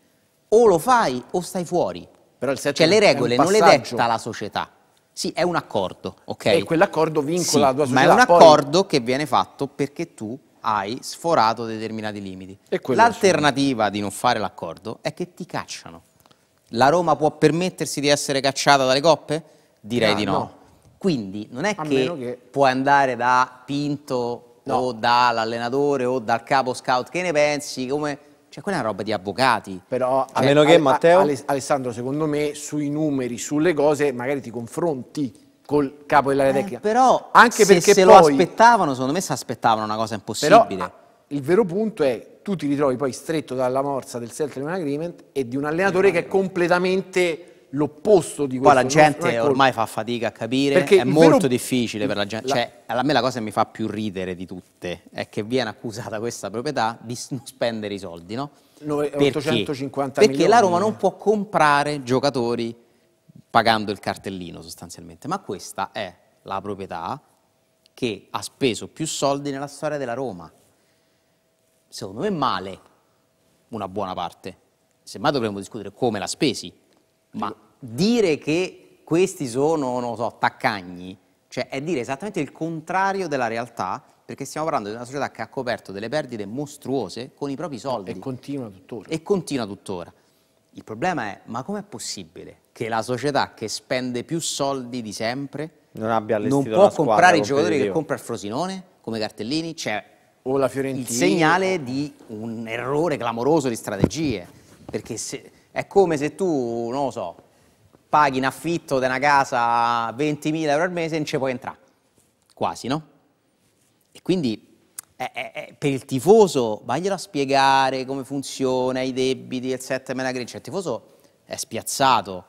o lo fai o stai fuori. Cioè le regole non le detta la società. Sì, è un accordo, ok? E quell'accordo vincola sì, la tua società. Ma è un poi- accordo che viene fatto perché tu hai sforato determinati limiti. L'alternativa di non fare l'accordo è che ti cacciano. La Roma può permettersi di essere cacciata dalle coppe? Direi Ah, di no. no. Quindi non è che, che- puoi andare da Pinto No. o dall'allenatore o dal capo scout, che ne pensi? Come... Cioè quella è una roba di avvocati. Però A meno che, Matteo? Ale- Alessandro, secondo me sui numeri, sulle cose, magari ti confronti col capo dell'area Eh, tecnica. però anche se perché se poi, lo aspettavano, secondo me si aspettavano una cosa però, impossibile. ah, il vero punto è tu ti ritrovi poi stretto dalla morsa del settlement agreement e di un allenatore che è completamente l'opposto di Poi questo. la non- gente ormai fa fatica a capire, Perché è molto vero- difficile per la gente. la- Cioè, a me la cosa che mi fa più ridere di tutte è che viene accusata questa proprietà di non spendere i soldi, no? Nove- Perché? 850 Perché la Roma non può comprare giocatori pagando il cartellino sostanzialmente, ma questa è la proprietà che ha speso più soldi nella storia della Roma. Secondo me male una buona parte. Semmai dovremmo discutere come l'ha spesi, ma dire che questi sono, non lo so, taccagni, cioè è dire esattamente il contrario della realtà, perché stiamo parlando di una società che ha coperto delle perdite mostruose con i propri soldi E continua tuttora. e continua tuttora. Il problema è, ma com'è possibile che la società che spende più soldi di sempre Non abbia non può comprare i giocatori che compra il Frosinone come cartellini? C'è O la il segnale di un errore clamoroso di strategie. Perché se- è come se tu, non lo so, paghi in affitto di una casa 20.000 euro al mese e non ci puoi entrare. Quasi, no? E quindi è- è- è- per il tifoso, vaglielo a spiegare come funziona, i debiti, il settlement agreement. Cioè, il tifoso è spiazzato,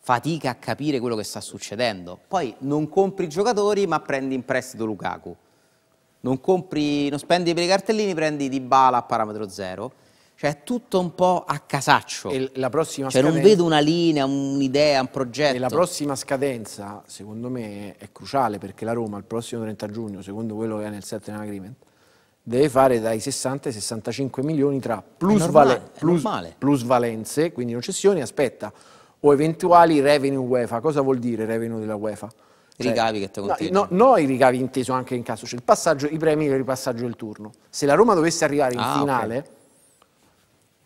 fatica a capire quello che sta succedendo. Poi non compri giocatori, ma prendi in prestito Lukaku. Non, compri, non spendi per i cartellini, prendi di bala a parametro zero. Cioè è tutto un po' a casaccio. E la prossima Cioè non scadenza- vedo una linea, un'idea, un progetto. E la prossima scadenza, secondo me, è cruciale perché la Roma il prossimo 30 giugno, secondo quello che è nel settlement agreement, deve fare dai 60 ai 65 milioni tra plusvale- normale, è plus- plusvalenze, quindi non cessioni, aspetta, o eventuali revenue UEFA. Cosa vuol dire revenue della UEFA? Ricavi che te no, conteggiano. no, no, i ricavi inteso anche in caso, cioè il passaggio, i premi per il passaggio del turno. Se la Roma dovesse arrivare in Ah, finale,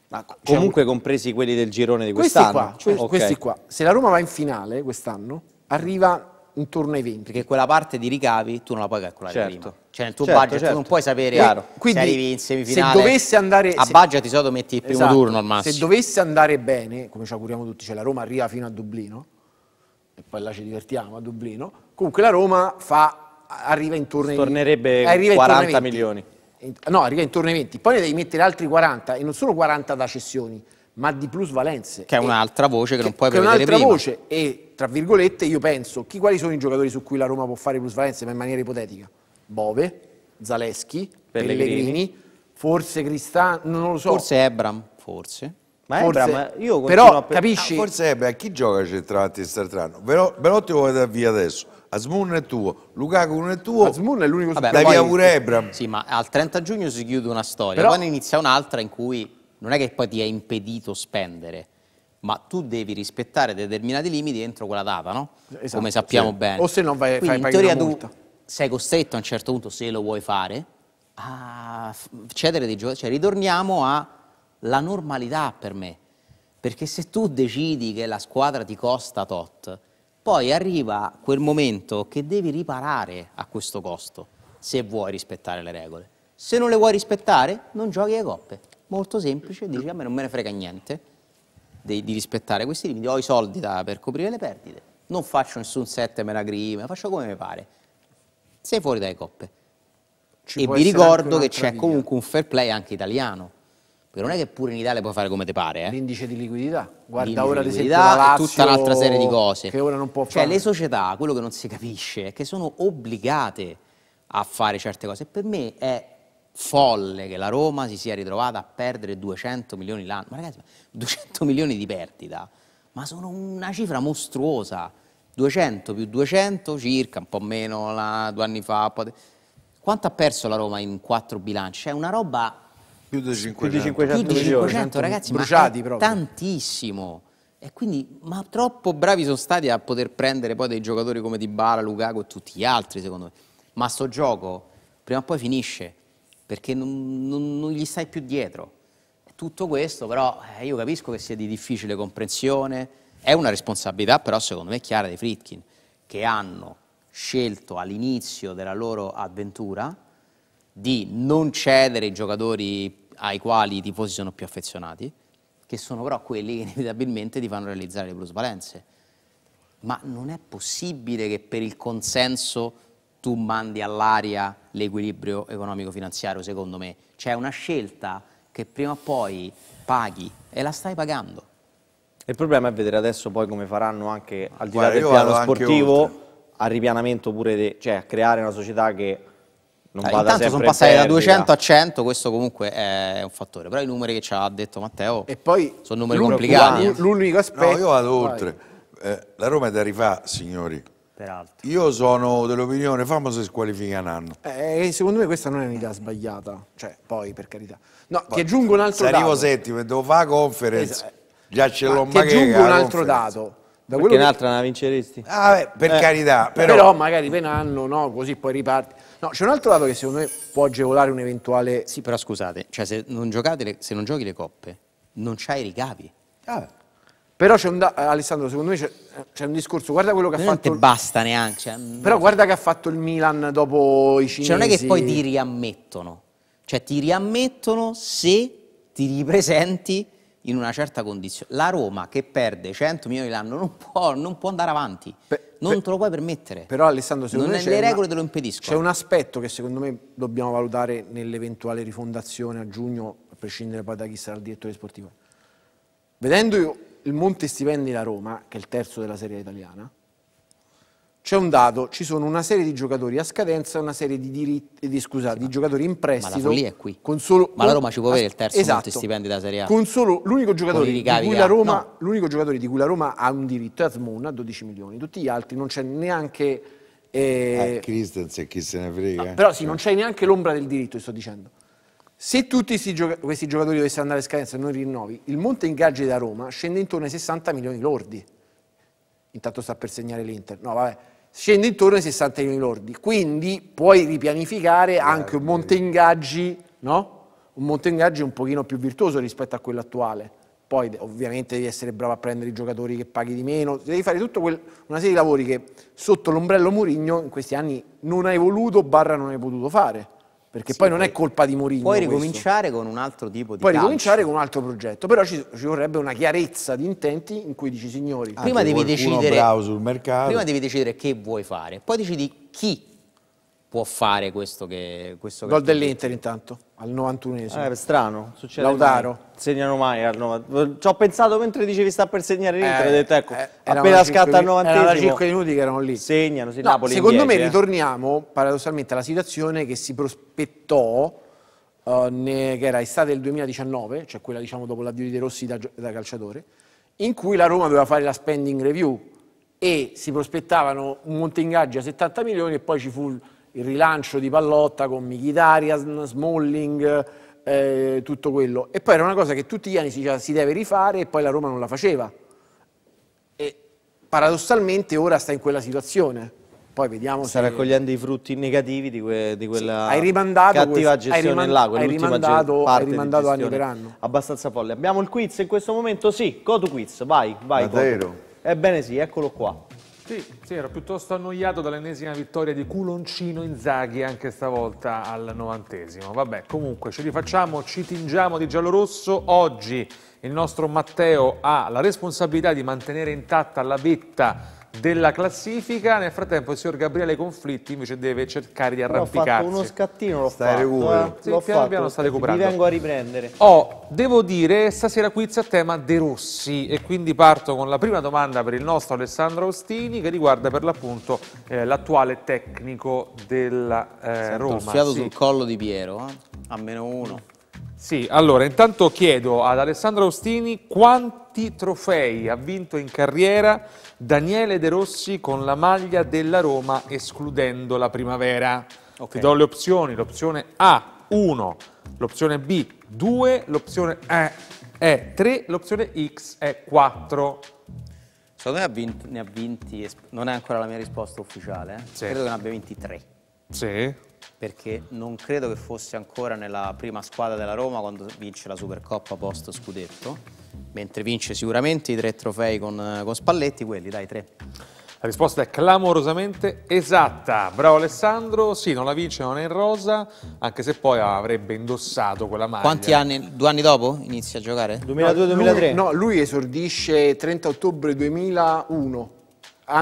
Ma C'è comunque compresi quelli del girone di questi quest'anno. qua, que- Ok. questi qua, se la Roma va in finale quest'anno, arriva intorno ai 20. Perché quella parte di ricavi tu non la puoi calcolare Certo. prima. Cioè nel tuo Certo, budget tu certo. non puoi sapere Chiaro. Quindi, se arrivi in se semifinale. dovesse andare- A se- budget di solito metti il primo Esatto. turno al massimo. Se dovesse andare bene, come ci auguriamo tutti, cioè la Roma arriva fino a Dublino, e poi là ci divertiamo a Dublino, comunque la Roma fa, arriva intorno ai Tornerebbe arriva intorno ai 40 20. milioni. No, arriva intorno ai 20, poi ne devi mettere altri 40 e non sono 40 da cessioni, ma di plusvalenze. Che è un'altra voce che non puoi che è prevedere un'altra prima. voce e, tra virgolette, io penso, chi, quali sono i giocatori su cui la Roma può fare plusvalenze, ma in maniera ipotetica? Bove, Zaleschi, Pellegrini. Pellegrini, forse Cristano, non lo so. Forse Ebram, forse. Ma Forse- Ebram, io però a pe- capisci? Ah, forse è, beh, chi gioca centravanti e estertrano? Velo- Belotti lo vuole dare via adesso. Asmun è tuo, Lukaku non è tuo. Asmun è l'unico Vabbè, Dai poi- via pure Ebram. Sì, ma al 30 giugno si chiude una storia, Però- poi ne inizia un'altra in cui non è che poi ti è impedito spendere, ma tu devi rispettare determinati limiti entro quella data, no? Esatto, Come sappiamo sì. bene. O se no vai- Quindi fai- in teoria tu multa. sei costretto a un certo punto, se lo vuoi fare, a cedere dei giocatori. Cioè ritorniamo alla normalità per me. Perché se tu decidi che la squadra ti costa tot, poi arriva quel momento che devi riparare a questo costo, se vuoi rispettare le regole. Se non le vuoi rispettare, non giochi le coppe. Molto semplice, dici a me non me ne frega niente di, di rispettare questi limiti, ho i soldi da- per coprire le perdite, non faccio nessun settlement agreement, faccio come mi pare. Sei fuori dalle coppe. Ci e vi ricordo che c'è via. comunque un fair play anche italiano. Perché non è che pure in Italia puoi fare come ti pare, eh. L'indice di liquidità. Guarda ora di ad esempio liquidità la e tutta Lazio un'altra serie di cose. Che ora non può cioè, fare. le società, quello che non si capisce è che sono obbligate a fare certe cose. Per me è folle che la Roma si sia ritrovata a perdere 200 milioni l'anno. Ma ragazzi, 200 milioni di perdita, ma sono una cifra mostruosa. 200 più 200 circa, un po' meno la- due anni fa, Quanto ha perso la Roma in quattro bilanci? È una roba Più di 500. Più di 500 più di milioni. 500 ragazzi, ma bruciati proprio. tantissimo. E quindi, ma troppo bravi sono stati a poter prendere poi dei giocatori come Dybala, Lukaku e tutti gli altri, secondo me. Ma sto gioco prima o poi finisce, perché non, non- non gli stai più dietro. Tutto questo, però, eh, io capisco che sia di difficile comprensione, è una responsabilità, però secondo me è chiara dei Fritkin, che hanno scelto all'inizio della loro avventura di non cedere i giocatori ai quali i tifosi sono più affezionati, che sono però quelli che inevitabilmente ti fanno realizzare le plusvalenze. Ma non è possibile che per il consenso tu mandi all'aria l'equilibrio economico-finanziario, secondo me. C'è una scelta che prima o poi paghi e la stai pagando. Il problema è vedere adesso poi come faranno anche al di là Guarda, del piano sportivo al ripianamento pure, de- cioè a creare una società che non Eh, vada intanto sono passati da perdita. 200 a 100, questo comunque è un fattore. Però i numeri che ci ha detto Matteo E poi sono numeri complicati. eh. L'unico aspetto... No, io vado oltre. Eh, la Roma è da rifà, signori. Peraltro. Io sono dell'opinione, famo se squalifica un anno. Eh, secondo me questa non è un'idea sbagliata, cioè poi per carità. No, ti aggiungo un altro Se arrivo dato. settimo e devo fare la conference, Esatto. già ce Ma l'ho ti aggiungo magari un altro conference. dato. Da Perché quello che- un'altra la vinceresti? Ah, beh, per Eh. carità, però, però, magari per un anno, no, così poi riparti. No, c'è un altro dato che secondo me può agevolare un eventuale Sì, però scusate, cioè se non, giocate le- se non giochi le coppe, non c'hai i ricavi. Ah, Però c'è un da- eh, Alessandro, secondo me c'è, c'è un discorso, guarda quello che ha Non fatto te basta neanche. cioè, non Però so. guarda che ha fatto il Milan dopo i cinesi. Cioè, non è che poi ti riammettono, cioè ti riammettono se ti ripresenti in una certa condizione. La Roma che perde 100 milioni l'anno non può, non può andare avanti, Pe- non pe- te lo puoi permettere. Però Alessandro, secondo Non me le una- regole te lo impediscono. C'è un aspetto che secondo me dobbiamo valutare nell'eventuale rifondazione a giugno, a prescindere poi da chi sarà il direttore sportivo. Vedendo io il monte stipendi da Roma, che è il terzo della serie italiana, c'è un dato, ci sono una serie di giocatori a scadenza e una serie di, diritti, di, scusate, di giocatori in prestito. follia è qui. Con solo, Ma la Roma ci può avere il terzo esatto, monte stipendi della Serie A? Con solo l'unico giocatore, la? Roma, No. l'unico giocatore di cui la Roma ha un diritto è Azmoun a 12 milioni. Tutti gli altri non c'è neanche... eh, eh, Christensen chi se ne frega. eh. però sì, non c'è neanche l'ombra del diritto, ti sto dicendo. Se tutti gioca- questi giocatori dovessero andare a scadenza e non rinnovi, il monte ingaggi da Roma scende intorno ai 60 milioni lordi. Intanto sta per segnare l'Inter. No, vabbè. Scende intorno ai 60 milioni lordi. Quindi puoi ripianificare anche un monte ingaggi, no? Un monte ingaggi un pochino più virtuoso rispetto a quello attuale. Poi ovviamente devi essere bravo a prendere i giocatori che paghi di meno, devi fare tutta una serie di lavori che sotto l'ombrello Mourinho in questi anni non hai voluto barra non hai potuto fare. Perché poi non è colpa di Mourinho. Puoi questo. ricominciare con un altro tipo di Puoi calcio. ricominciare con un altro progetto, però ci, ci vorrebbe una chiarezza di intenti in cui dici signori, Prima devi decidere bravo sul mercato. Prima devi decidere che vuoi fare, poi decidi chi può fare questo che questo gol dell'Inter intanto, al 91esimo. Eh, strano, succede Lautaro. mai. Segnano mai al 90. Ci ho pensato mentre dicevi sta per segnare l'Inter, ho detto ecco, eh, appena scatta il mi- erano da 90 5 minuti che erano lì. segnano, sì, No, Napoli in secondo me 10, eh. ritorniamo paradossalmente alla situazione che si prospettò eh, ne- che era estate del 2019, cioè quella diciamo dopo l'addio di De Rossi da, da calciatore, in cui la Roma doveva fare la spending review e si prospettavano un monte ingaggi a 70 milioni e poi ci fu il rilancio di Pallotta con Mkhitaryan, Smalling, eh, tutto quello. E poi era una cosa che tutti gli anni si diceva si deve rifare e poi la Roma non la faceva. E paradossalmente ora sta in quella situazione. Poi vediamo sta se... raccogliendo i frutti negativi di, que- di quella hai rimandato cattiva questo- hai gestione riman- là, hai rimandato- hai rimandato anni per anno. Abbastanza folle. Abbiamo il quiz in questo momento? Sì, go to quiz, vai, vai. Ebbene sì, eccolo qua. Sì, sì, ero piuttosto annoiato dall'ennesima vittoria di culoncino Inzaghi anche stavolta al novantesimo. Vabbè, comunque ci rifacciamo, ci tingiamo di giallorosso. Oggi il nostro Matteo ha la responsabilità di mantenere intatta la vetta della classifica. Nel frattempo il signor Gabriele Conflitti invece deve cercare di Però ho fatto arrampicarsi. uno scattino, l'ho Stai fatto. recupero. eh. Sì, L'ho piano fatto, piano sta recuperando. Mi vengo a riprendere. Oh, devo dire, stasera quiz a tema De Rossi e quindi parto con la prima domanda per il nostro Alessandro Ostini che riguarda per l'appunto eh, l'attuale tecnico della eh, Sento Roma. il fiato Sì. sul collo di Piero, eh? a meno uno. Sì, allora intanto chiedo ad Alessandro Ostini quanti trofei ha vinto in carriera Daniele De Rossi con la maglia della Roma escludendo la primavera. Ok. Ti do le opzioni, l'opzione A 1, l'opzione B 2, l'opzione E è 3, l'opzione X è 4. Secondo me ha vinto- ne ha vinti, non è ancora la mia risposta ufficiale, eh. Sì. credo che ne abbia vinti tre, Sì. Perché non credo che fosse ancora nella prima squadra della Roma quando vince la Supercoppa post scudetto, mentre vince sicuramente i tre trofei con, con Spalletti, quelli dai tre. La risposta è clamorosamente esatta. Bravo Alessandro, sì, non la vince, non è in rosa, anche se poi avrebbe indossato quella maglia. Quanti anni? Due anni dopo inizia a giocare? 2002-2003? Lui- no, lui esordisce 30 ottobre 2001, An-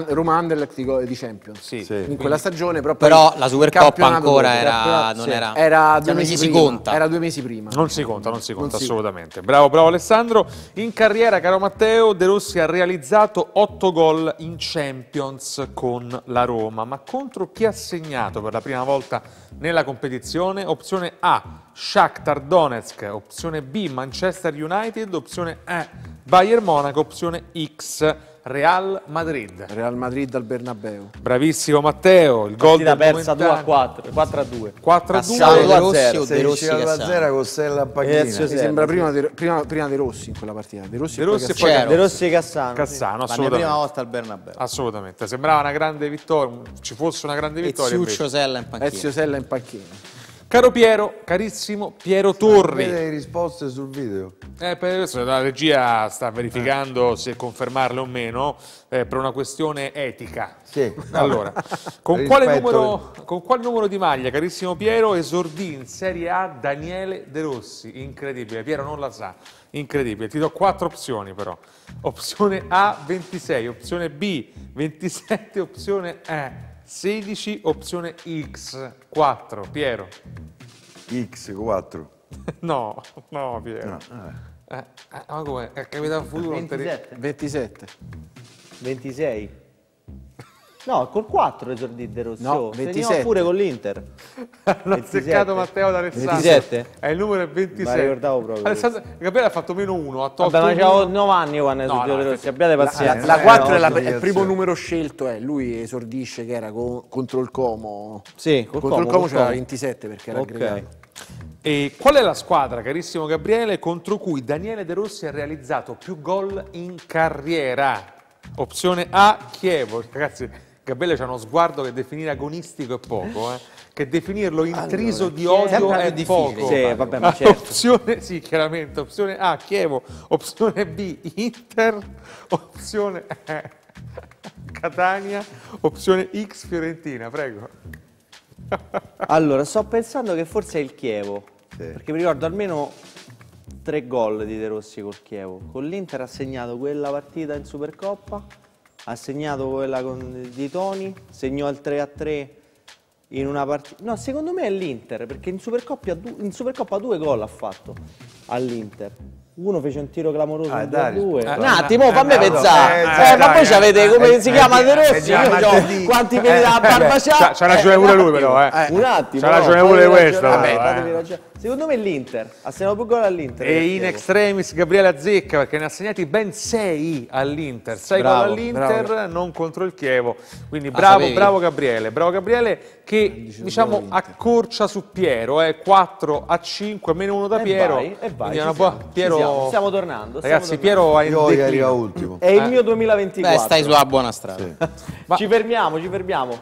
Roma Anderlecht di, Champions. Sì. Sì. In quella stagione, però, Però la Supercoppa ancora era, non sì. era, Era due mesi si prima. conta. Era due mesi prima. Non si conta, non si conta Non si- assolutamente. Bravo, bravo Alessandro. In carriera, caro Matteo, De Rossi ha realizzato 8 gol in Champions con la Roma. Ma contro chi ha segnato per la prima volta nella competizione? Opzione A, Shakhtar Donetsk. Opzione B, Manchester United. Opzione E, Bayern Monaco. Opzione X, Real Madrid. Real Madrid al Bernabeu. Bravissimo Matteo, il gol Partita del persa 2 a momentaneo. 4, 4 a 2. 4 a 2. Cassano, 2 De a Rossi 0. o De Rossi 16 alla Cassano? 0 con Stella Ezio Pacchina. Mi Sì, sembra sì. prima, De, prima, prima De Rossi in quella partita. De Rossi, De e Rossi e Cassano. poi C'ero. De Rossi e Cassano. Cassano, La mia assolutamente. prima volta al Bernabeu. Assolutamente, sembrava una grande vittoria, ci fosse una grande vittoria. Invece. Sella in panchina. Ezio Sella in panchina. Caro Piero, carissimo Piero Torri, Vede le risposte sul video. eh, per adesso la regia sta verificando se confermarle o meno eh, per una questione etica. Sì. Allora, con quale, numero, con quale numero di maglia, carissimo Piero, esordì in Serie A Daniele De Rossi? Incredibile, Piero non la sa, incredibile. Ti do quattro opzioni però. Opzione A 26, opzione B 27, opzione E 16, opzione X 4. Piero. X4. No, no Piero. No, Eh, eh, ma come? È capitato al futuro? non te ri- 27. 27. 26. No, col 4 esordì De Rossi. No, oh, segnò 27. pure con l'Inter. 27. azzeccato Matteo d'Alessandro. 27? È il numero è 26. Me la ricordavo proprio Alessandro, Gabriele ha fatto meno uno, ha tolto Vabbè, ma c'avevo uno. 9 anni quando No, esordì no, De Rossi. Abbiate La, pazienza. la Eh, 4 è, la- è il primo numero scelto, eh. lui esordisce che era co- contro il Como. Sì, col contro il Como, Como col c'era Como. 27 perché era Ok. aggregato. E qual è la squadra, carissimo Gabriele, contro cui Daniele De Rossi ha realizzato più gol in carriera? Opzione A, Chievo. Ragazzi, Gabriele c'ha uno sguardo che definire agonistico è poco, eh? che definirlo intriso di odio è più difficile, poco. Sì, vabbè, ma certo. Opzione, sì, chiaramente. Opzione A, Chievo. Opzione B, Inter. Opzione E, Catania. Opzione X, Fiorentina. Prego. Allora, sto pensando che forse è il Chievo. Perché mi ricordo almeno tre gol di De Rossi col Chievo. Con l'Inter ha segnato quella partita in Supercoppa, ha segnato quella con, di Toni, segnò il 3-3 in una partita... No, secondo me è l'Inter, perché in Supercoppa, du- in Supercoppa due gol ha fatto all'Inter. Uno fece un tiro clamoroso Ah, dai, 2 eh, Un attimo, eh, fammi no, pensare. eh, Eh, dai, ma dai, voi ci avete, eh, come eh, si eh, chiama eh, De eh, Rossi? già quanti peli da Barbacià? c'ha- c'ha ragione Eh, pure lui, però, eh. Un attimo. C'ha ragione pure questo, ragionare, eh. Secondo me è l'Inter. Ha segnato più gol all'Inter. E in extremis Gabriele Azzecca perché ne ha segnati ben 6 all'Inter, 6 gol Bravo, all'Inter, non contro il Chievo. Quindi bravo, sapevi? bravo Gabriele, bravo Gabriele che diciamo accorcia su Piero, eh, 4 a 5, meno 1 da E Piero. vai, e vai, siamo, ci Piero siamo, stiamo tornando, stiamo Ragazzi, tornando. Piero Io arriva declino. ultimo. È il mio 2024. Beh, stai sulla buona strada. Ma- Ci fermiamo, ci fermiamo.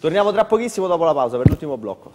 Torniamo tra pochissimo dopo la pausa per l'ultimo blocco.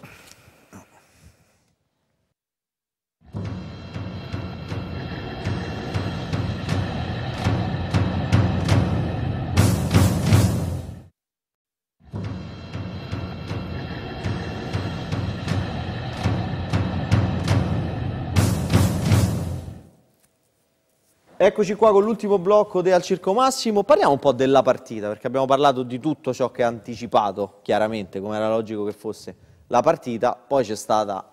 Eccoci qua con l'ultimo blocco del Circo Massimo. Parliamo un po' della partita, perché abbiamo parlato di tutto ciò che ha anticipato, chiaramente, come era logico che fosse la partita. Poi c'è stata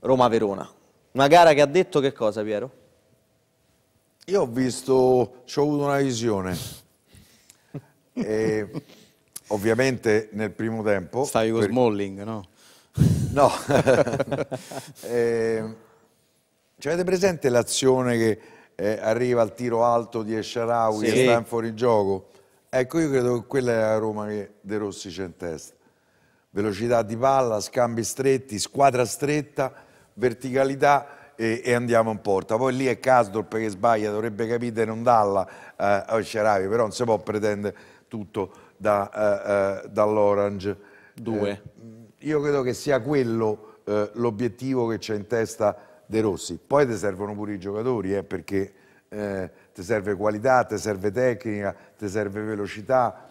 Roma-Verona. Una gara che ha detto che cosa, Piero? Io ho visto, ci ho avuto una visione. E, ovviamente nel primo tempo. Stavi con per- Smalling, no? No. Eh, ci avete presente l'azione che eh, arriva al tiro alto di Esciaraui Sì. e sta in fuorigioco? Ecco, io credo che quella è la Roma che De Rossi c'è in testa. velocità di palla, scambi stretti, squadra stretta, verticalità e, e andiamo in porta. Poi lì è Casdorp che sbaglia, dovrebbe capire non dalla eh, a Sharavi, però non si può pretendere tutto da, eh, eh, dall'Orange. Due. Eh, io credo che sia quello eh, l'obiettivo che c'è in testa De Rossi. Poi ti servono pure i giocatori, eh, perché eh, ti serve qualità, ti serve tecnica, ti serve velocità,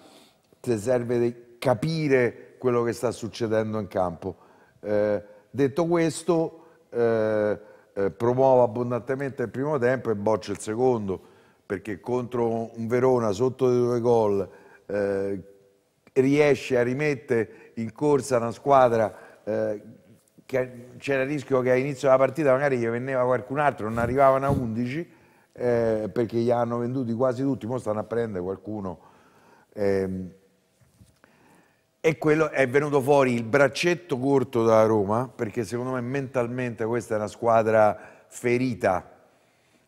ti serve capire quello che sta succedendo in campo. Eh, detto questo, eh, eh, promuovo abbondantemente il primo tempo e boccio il secondo, perché contro un Verona sotto di due gol eh, riesce a rimettere in corsa una squadra eh, c'era il rischio che all'inizio della partita magari gli veniva qualcun altro, non arrivavano a 11 eh, perché gli hanno venduti quasi tutti, ora stanno a prendere qualcuno. Ehm, e quello è venuto fuori il braccetto corto da Roma, perché secondo me mentalmente questa è una squadra ferita,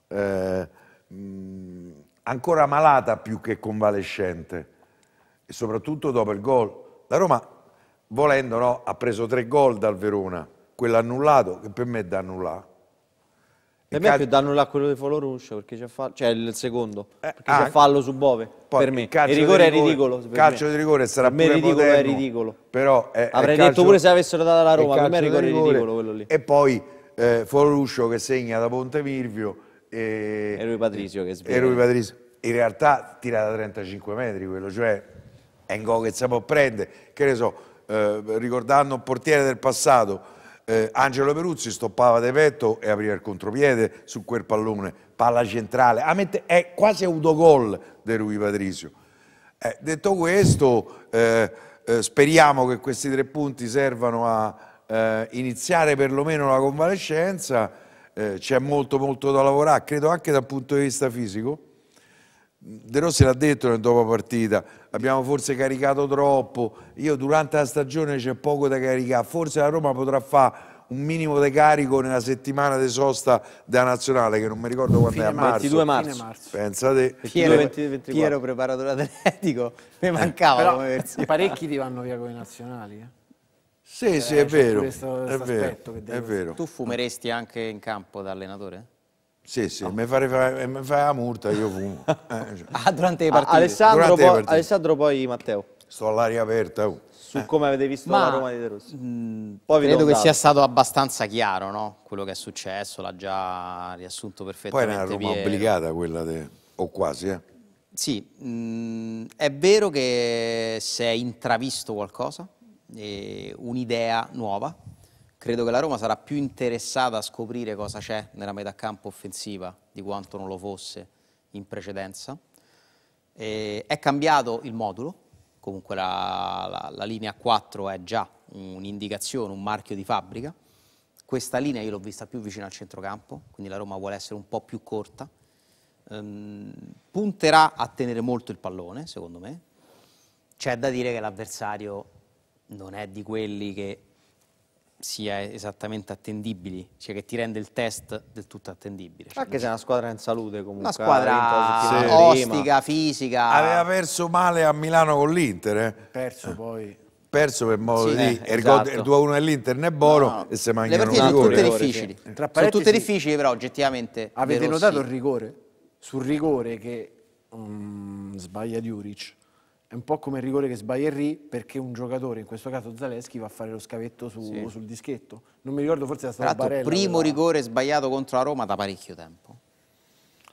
eh, mh, ancora malata più che convalescente, e soprattutto dopo il gol. La Roma, volendo, no, ha preso tre gol dal Verona, quello annullato, che per me è da annullare. Per me è più danno là quello di Foloruscio perché c'è fallo, cioè il secondo, Eh, perché ah, c'è fallo su Bove, Poi per me. Il, calcio di rigore è ridicolo. per calcio me. di rigore sarà per me ridicolo è moderno, ridicolo. Però è, è Avrei calcio- detto pure se avessero dato la è Roma, per me è calcio di rigore ridicolo quello lì. E poi eh, Foloruscio che segna da Ponte Mirvio e, E Rui Patrizio che sveglia. e Rui Patrizio. In realtà tira da 35 metri quello, cioè è un gol che si può prendere. Che ne so, eh, ricordando un portiere del passato, eh, Angelo Peruzzi stoppava de petto e apriva il contropiede su quel pallone, palla centrale, mette- è quasi autogol di Rui Patrizio. Eh, detto questo, eh, eh, speriamo che questi tre punti servano a iniziare perlomeno la convalescenza, c'è molto molto da lavorare, credo anche dal punto di vista fisico. De Rossi l'ha detto nel dopo partita, abbiamo forse caricato troppo, io durante la stagione c'è poco da caricare, forse la Roma potrà fare un minimo di carico nella settimana di sosta della nazionale, che non mi ricordo quando è a marzo. 22 marzo. Fine marzo. Pensate, Piero, 20, 24. Piero preparatore atletico, mi mancava Però come versione. parecchi ti vanno via con i nazionali. Eh. sì, sì, Eh, è vero, questo- è questo vero, aspetto che è vero. Tu fumeresti anche in campo da allenatore? Sì, sì, mi fai, fai, mi fai la multa, io fumo. Eh, cioè, Ah, durante le Ah, partite? Alessandro, Durante le poi, partite. Alessandro poi Matteo, sto all'aria aperta. oh. su come avete visto Ma, la Roma di De Rossi. mh, Poi vi do credo che sia stato abbastanza chiaro no? quello che è successo, l'ha già riassunto Poi perfettamente è una Roma Piero. obbligata quella, de- o quasi, eh. Sì, mh, è vero che si è intravisto qualcosa, eh, un'idea nuova. Credo che la Roma sarà più interessata a scoprire cosa c'è nella metà campo offensiva di quanto non lo fosse in precedenza. Eh, è cambiato il modulo, comunque la, la- la linea 4 è già un'indicazione, un marchio di fabbrica. Questa linea io l'ho vista più vicina al centrocampo, quindi la Roma vuole essere un po' più corta. Ehm, punterà a tenere molto il pallone, secondo me. C'è da dire che l'avversario non è di quelli che sia esattamente attendibili, cioè che ti rende il test del tutto attendibile. Cioè, Anche se è una squadra in salute comunque. una squadra prima. ostica, fisica. Aveva perso male a Milano con l'Inter, eh. Perso poi. perso per modo Sì, di eh, esatto. il 2-1 dell'Inter è buono No, e se le mangiano partite un sono tutte rigore. difficili. Tra Sono tutte difficili, però oggettivamente. Avete notato il rigore? Sul rigore che mm, sbaglia Diuric. È un po' come il rigore che sbaglia Henry perché un giocatore, in questo caso Zaleschi, va a fare lo scavetto su- sul dischetto. Non mi ricordo, forse era stato Barella. primo quella- rigore sbagliato contro la Roma da parecchio tempo.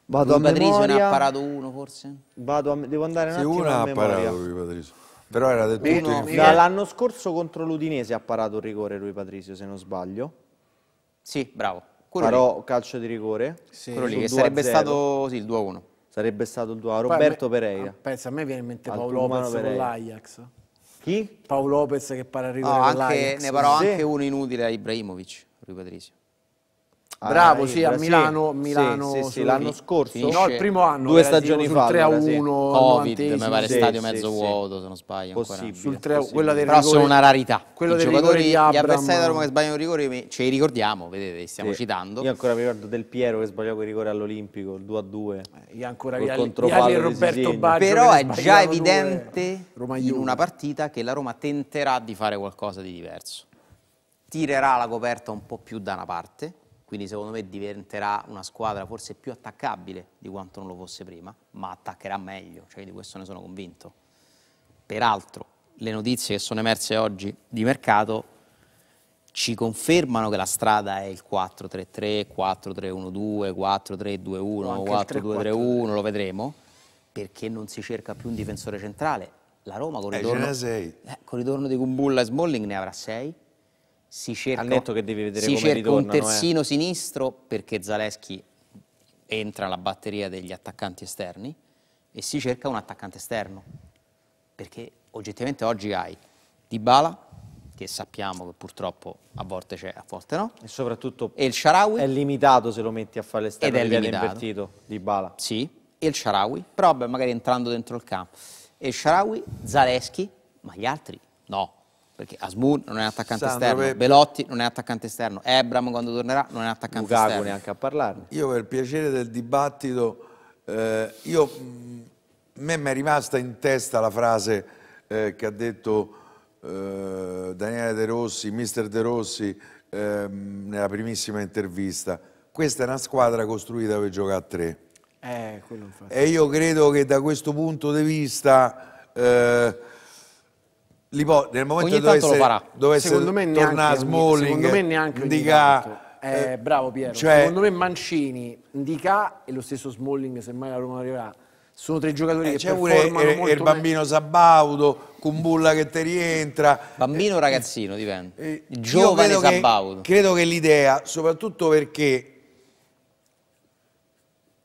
Vado a Rui Patrizio ne memoria. ha parato uno forse? Vado a- devo andare un Sì, attimo uno a ha memoria. parato lui Patrizio. Però era del tutto Uno- in- Dall'anno scorso contro l'Udinese ha parato il rigore Rui Patrizio, se non sbaglio. Sì, bravo. Quello Parò calcio di rigore. lì, quello lì, che 2 a sarebbe 0. stato sì, il 2-1. Sarebbe stato il 2 a Poi Roberto me- Pereira. ah, pensa, a me viene in mente Al Paolo Lopez con Pereira. l'Ajax. Chi? Paolo Lopez che para il rigore No, con anche, ne parò Sì. anche uno inutile a Ibrahimovic, Rui Patrizio. Bravo, Ah, sì, a Milano, Milano sì, sì, sì, l'anno scorso. No, il primo anno. Due stagioni sul fa, 3 a allora, 1, sì. al Covid, mi 90esimo. pare Sì, stadio sì, mezzo sì. vuoto, se non sbaglio. ancora. Possibile. Sul 3 Possibile. quella del Però sono una rarità. Quello I del giocatori, rigore di gli avversari della Roma che sbagliano i rigori ce li ricordiamo, vedete, li stiamo Sì. citando. Io ancora mi ricordo del Piero che sbagliò quel rigore all'Olimpico, il 2 a 2. Io ancora Vialli e Roberto. Baggio Però è già evidente in una partita che la Roma tenterà di fare qualcosa di diverso. Tirerà la coperta un po' più da una parte, quindi secondo me diventerà una squadra forse più attaccabile di quanto non lo fosse prima, ma attaccherà meglio, cioè di questo ne sono convinto. Peraltro, le notizie che sono emerse oggi di mercato ci confermano che la strada è il 4-3-3, 4-3-1-2, 4-3-2-1, O anche il 4-2-3-1, lo vedremo, perché non si cerca più un difensore centrale. La Roma con il Eh, ritorno, eh, con ritorno di Kumbulla e Smalling ne avrà 6. Si cerca, Al netto che devi vedere si cerca un eh. terzino sinistro perché Zaleschi entra nella batteria degli attaccanti esterni e si cerca un attaccante esterno. Perché oggettivamente oggi hai Dybala che sappiamo che purtroppo a volte c'è, a volte no. E soprattutto e il Sharawi? è limitato se lo metti a fare l'esterno Ed è limitato. invertito di Bala. sì, e il Sharawi? Però magari entrando dentro il campo. E il Sharawi, Zaleschi? Ma gli altri? No perché Asmun non è un attaccante Sandro esterno Peppe. Belotti non è un attaccante esterno Ebram quando tornerà non è un attaccante Lukaku esterno neanche a parlarne. Io per piacere del dibattito, eh, io, mh, a me mi è rimasta in testa la frase eh, che ha detto eh, Daniele De Rossi, mister De Rossi, ehm, nella primissima intervista. Questa è una squadra costruita per giocare a tre. Eh, quello infatti. E io credo che da questo punto di vista, eh, li po- nel momento Ogni dove tanto lo farà. dove Secondo me neanche ogni- Smalling, secondo me neanche Ndicà, tanto. Eh, bravo Piero. cioè- Secondo me Mancini, Ndicà e lo stesso Smalling, se mai la Roma arriverà, sono tre giocatori Eh, che c'è pure il, il bambino Sabaudo, Kumbulla che ti rientra. bambino o ragazzino dipende Eh, giovane credo che- Sabaudo Credo che l'idea, soprattutto perché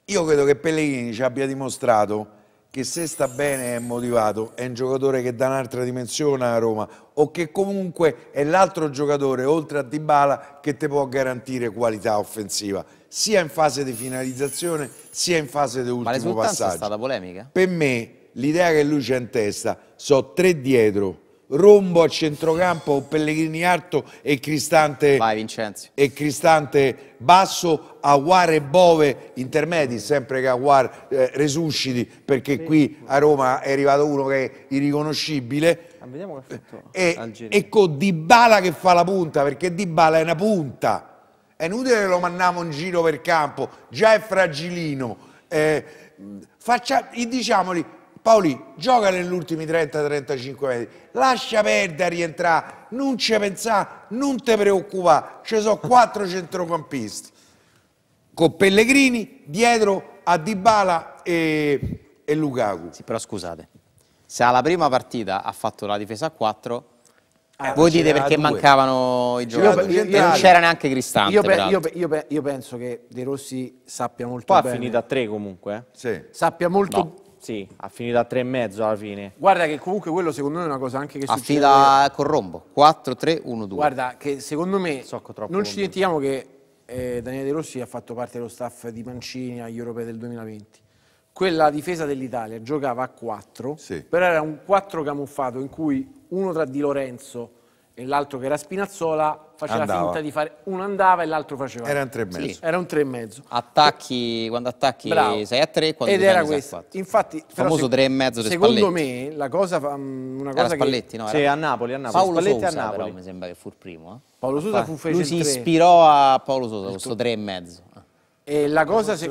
io credo che Pellegrini ci abbia dimostrato che se sta bene e è motivato, è un giocatore che dà un'altra dimensione a Roma o che comunque è l'altro giocatore, oltre a Dybala, che ti può garantire qualità offensiva, sia in fase di finalizzazione, sia in fase di ma ultimo l'esultanza è passaggio. stata polemica? Per me l'idea che lui c'ha in testa so tre dietro, Rombo a centrocampo con Pellegrini alto e Cristante, vai e Cristante basso, Aguar e Bove intermedi, sempre che Aguar eh, resusciti perché qui a Roma è arrivato uno che è irriconoscibile. Ah, vediamo che effetto e, e con Dybala che fa la punta perché Dybala è una punta. È inutile che lo mandiamo in giro per campo già è fragilino. Eh, faccia, diciamoli Paoli gioca negli ultimi 30-35 metri lascia perdere a rientrare non ci pensare non ti preoccupare ci sono quattro centrocampisti con Pellegrini dietro a Dybala e, e Lukaku Sì, però scusate, se alla prima partita ha fatto la difesa a 4, Ah, voi dite perché due. mancavano i giocatori io- io- non c'era neanche Cristante. Io, pe- io pe- io pe- io penso che De Rossi sappia molto Poi ha bene. finito a 3 comunque. eh. sì. Sappia molto. No. Sì, ha finito a 3 e mezzo alla fine. Guarda che comunque quello secondo me è una cosa anche che succede. Affida con Rombo 4-3-1-2. Guarda che secondo me troppo non ci dimentichiamo che eh, Daniele De Rossi ha fatto parte dello staff di Mancini agli europei del 2020. Quella difesa dell'Italia giocava a 4, Sì. però era un 4 camuffato in cui uno tra Di Lorenzo e l'altro che era Spinazzola faceva Andava. finta di fare uno andava e l'altro faceva. era un tre e mezzo Era un 3 e mezzo. Attacchi, quando attacchi Bravo. 6 a 3, quando Ed era difendi 6 a questo. 4. Infatti, Il famoso se- tre e mezzo di Secondo Spalletti. me la cosa mm, una cosa Era che Spalletti, no? Sì, Era a Napoli, a Napoli. Paolo Spalletti a Sousa, Napoli. però mi sembra che fu il primo. eh. Paolo Sousa fu fece Lui si tre. ispirò a Paolo Sousa, questo 3 e mezzo. E la cosa, se-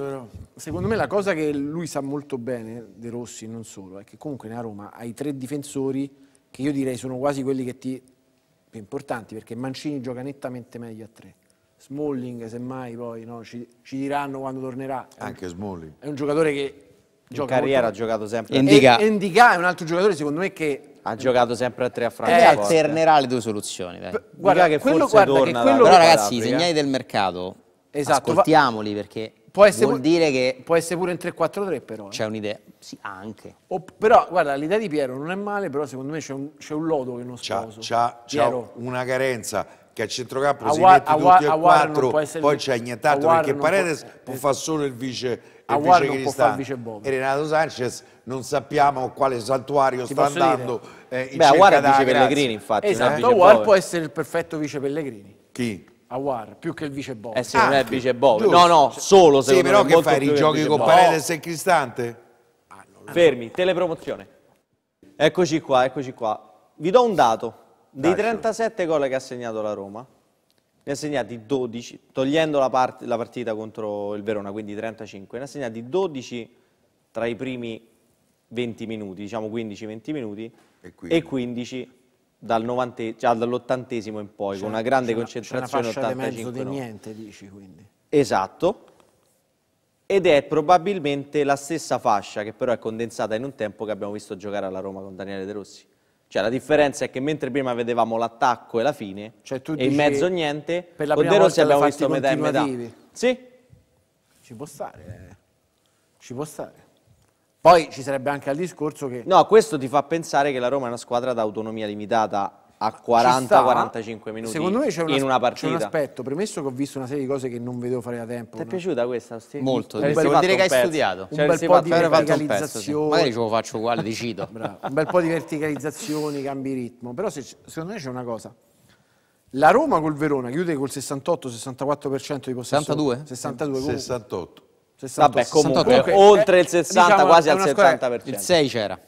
secondo me, la cosa che lui sa molto bene, De Rossi non solo, è che comunque nella Roma hai tre difensori che io direi sono quasi quelli che ti più importanti, perché Mancini gioca nettamente meglio a tre. Smalling, semmai, poi no, ci, ci diranno quando tornerà. Un, anche Smalling è un giocatore che In carriera ha giocato sempre a in- 3. Indica- E Ndicà è un altro giocatore, secondo me, che Ha giocato sempre a 3 a Eh, E Francoforte. alternerà le due soluzioni. Dai. guarda, che quello, forse guarda che quello Però ragazzi, i segnali del mercato, Esatto, ascoltiamoli perché può essere, vuol pu- dire che può essere pure in 3-4-3 però. eh. c'è un'idea. Sì, anche. O- però guarda, l'idea di Piero non è male, però secondo me c'è un, c'è un lodo che non sposo. c'ha- una carenza che a centrocampo si Aguar- mette tutti e quattro, può essere poi il- c'è nient'altro Aguar perché può- Paredes può, eh, fare solo il vice, il Aguar vice non può fare il vice Bove. E Renato Sanchez non sappiamo quale santuario Ti sta posso dire? andando eh, in Beh, cerca Aguar è vice grazia. Pellegrini, infatti. Esatto, Aguar può essere il perfetto vice Pellegrini. Chi? Aguar, più che il vice Bove. Eh sì, non è il vice Bove. giusto. No, no, solo Sì, secondo però che fai? Rigiochi con. Paredes e Cristante? Fermi, telepromozione. Eccoci qua, eccoci qua. Vi do un dato. Dei Dacelo. 37 gol che ha segnato la Roma, ne ha segnati 12, togliendo la, part- la partita contro il Verona, quindi 35, ne ha segnati 12 tra i primi 20 minuti, diciamo 15-20 minuti, E e, quindi? 15 dal 90 cioè dall'ottantesimo in poi, con una grande C'è una concentrazione fascia di mezzo 85 di niente, dici quindi. Esatto. Ed è probabilmente la stessa fascia che però è condensata in un tempo che abbiamo visto giocare alla Roma con Daniele De Rossi. Cioè la differenza è che mentre prima vedevamo l'attacco e la fine Cioè, e in mezzo niente, per la con De Rossi abbiamo visto metà e metà. Sì, Ci può stare, eh. ci può stare. Poi ci sarebbe anche al discorso che no, questo ti fa pensare che la Roma è una squadra da autonomia limitata a ci sta. 40-45 minuti Secondo me c'è, una- in una c'è partita. un aspetto, premesso che ho visto una serie di cose che non vedevo fare da tempo. Ti è no? piaciuta questa? Sti- Molto, Ci vuol dire che hai un pezzo. studiato. Un bel avresti po' di un un pezzo, sì. verticalizzazione. Magari ce lo faccio uguale, decido. Bravo, un bel po' di verticalizzazioni, cambi ritmo. Però se- secondo me c'è una cosa. La Roma col Verona chiude col 68-64% di possesso. 62? 62 comunque. 68. 68. Vabbè, comunque, 68. oltre eh, il 60, diciamo, quasi al una squadra- 70%. Il 6 c'era.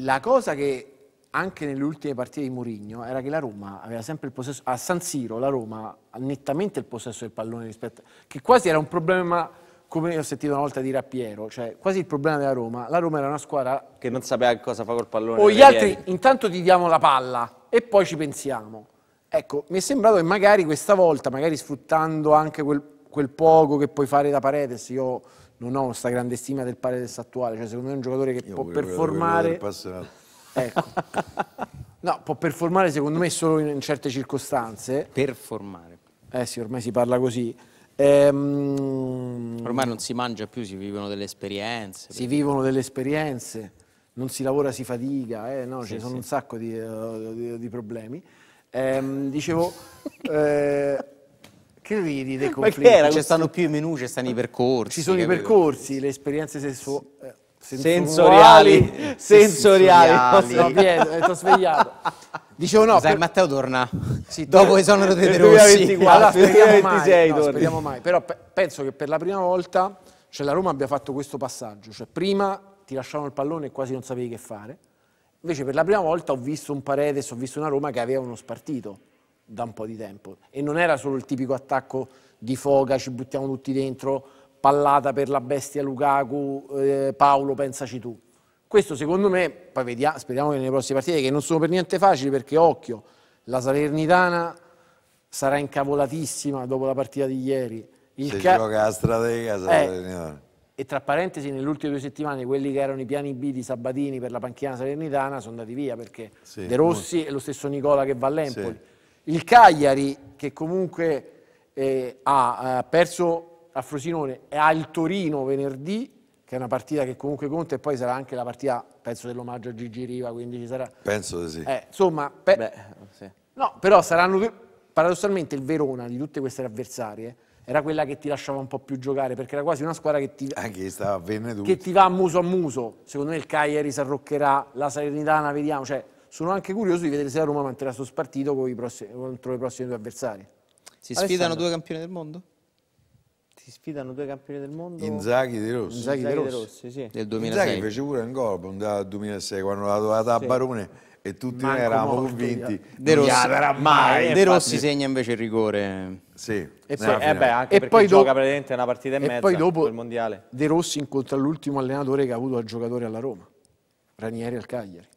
La cosa che anche nelle ultime partite di Mourinho era che la Roma aveva sempre il possesso a San Siro la Roma ha nettamente il possesso del pallone rispetto che quasi era un problema come ho sentito una volta dire a Piero cioè quasi il problema della Roma la Roma era una squadra Che non sapeva cosa fa col pallone. o gli altri piedi. intanto ti diamo la palla e poi ci pensiamo ecco mi è sembrato che magari questa volta magari sfruttando anche quel, quel poco che puoi fare da Paredes io non ho questa grande stima del Paredes attuale cioè secondo me è un giocatore che Io può performare. Ecco. No, può performare secondo me solo in, certe circostanze. Performare. Eh sì, ormai si parla così. Ehm, Ormai non si mangia più, si vivono delle esperienze. si vivono delle esperienze, non si lavora, si fatica, eh, no, ci sono un sacco di, eh, di- di problemi. Ehm, dicevo, eh, che ridi dei conflitti? Ci stanno più i menù, ci stanno i percorsi. Ci sono i percorsi, le esperienze sensu- eh, Sensoriali, sensuali. sensoriali. No, Pietro, eh, t'ho svegliato. Dicevo no, Sai, per- Matteo torna Sì, dopo torna. l'esonero dei Rossi. 2024. Allora, speriamo mai, 26 no, speriamo mai. Però pe- penso che per la prima volta cioè, la Roma abbia fatto questo passaggio. Cioè, prima ti lasciavano il pallone e quasi non sapevi che fare. Invece per la prima volta ho visto un Paredes, ho visto una Roma che aveva uno spartito da un po' di tempo. E non era solo il tipico attacco di foga, ci buttiamo tutti dentro, pallata per la bestia Lukaku, eh, Paolo, pensaci tu. Questo secondo me, poi vediamo, speriamo che nelle prossime partite, che non sono per niente facili, perché occhio, la Salernitana sarà incavolatissima dopo la partita di ieri. Il Se ca- gioca a strategia, Eh, Salernitana. e tra parentesi, nelle ultime due settimane, quelli che erano i piani B di Sabatini per la panchina salernitana sono andati via perché Sì, De Rossi e lo stesso Nicola che va all'Empoli. Sì. Il Cagliari, che comunque eh, ha eh, perso a Frosinone e ha il Torino venerdì, che è una partita che comunque conta, e poi sarà anche la partita, penso, dell'omaggio a Gigi Riva, quindi ci sarà... Penso di sì. Eh, insomma, pe- Beh, sì. No, però saranno due- paradossalmente il Verona di tutte queste avversarie era quella che ti lasciava un po' più giocare perché era quasi una squadra che ti, Veneto. che ti va a muso a muso. Secondo me il Cagliari si arroccherà, la Salernitana vediamo, cioè sono anche curioso di vedere se la Roma manterrà questo spartito con i prossimi- contro i prossimi due avversari. Si sfidano Alessandro. due campioni del mondo? Si sfidano due campioni del mondo. Inzaghi di Rossi. Inzaghi Inzaghi De De Rossi. Rossi, sì. Del Inzaghi 2006. fece pure un gol nel 2006 quando l'ha trovata a Barone e tutti noi Manco eravamo morto, convinti De non gli Rossi, darà mai. De. Rossi segna invece il rigore. Sì, E poi- Eh beh, anche E perché poi gioca praticamente una partita e, E mezza poi dopo quel mondiale. De Rossi incontra l'ultimo allenatore che ha avuto al giocatore alla Roma, Ranieri al Cagliari.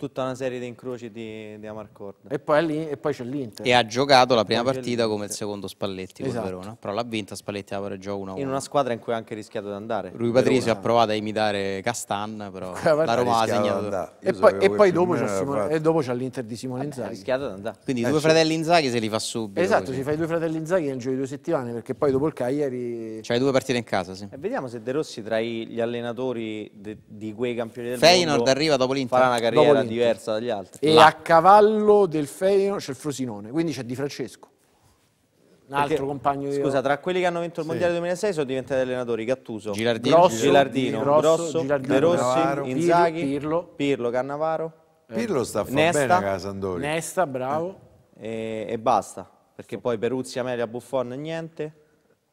Tutta una serie di incroci di, di Amarcord. E poi, lì- e poi c'è l'Inter. E ha giocato la prima partita come il secondo Spalletti Esatto. con Verona. Però l'ha vinta Spalletti la pareggiò 1-1. In una squadra in cui ha anche rischiato di andare. Rui Patricio ha provato a imitare Castan, però la Roma ha segnato. E poi, e poi dopo, c'è aveva Simone- e dopo c'è l'Inter di Simone Ha Inzaghi. rischiato di andare. Quindi Eh, due fratelli Inzaghi se li fa subito. Esatto, così. si fa i due fratelli Inzaghi nel giro di due settimane perché poi dopo il Cagliari C'hai due partite in casa, sì. E vediamo se De Rossi tra i- gli allenatori de- di quei campioni del Feyenoord mondo arriva dopo l'Inter? farà una Dopo carriera l'Inter. Diversa dagli altri. E a cavallo del Feyenoord c'è il Frosinone, quindi c'è Di Francesco. Un altro Perché, compagno di... Scusa, tra quelli che hanno vinto il mondiale 2006 sono diventati allenatori Gattuso, Gilardino. Grosso, Gilardino, Grosso, Grosso, Gilardino, De Rossi, Cannavaro, Inzaghi, Pirlo. Pirlo, Cannavaro Pirlo sta a fare Nesta. bene a casa Andori. Nesta, bravo. e, e basta. Perché poi Peruzzi, Amelia, Buffon niente,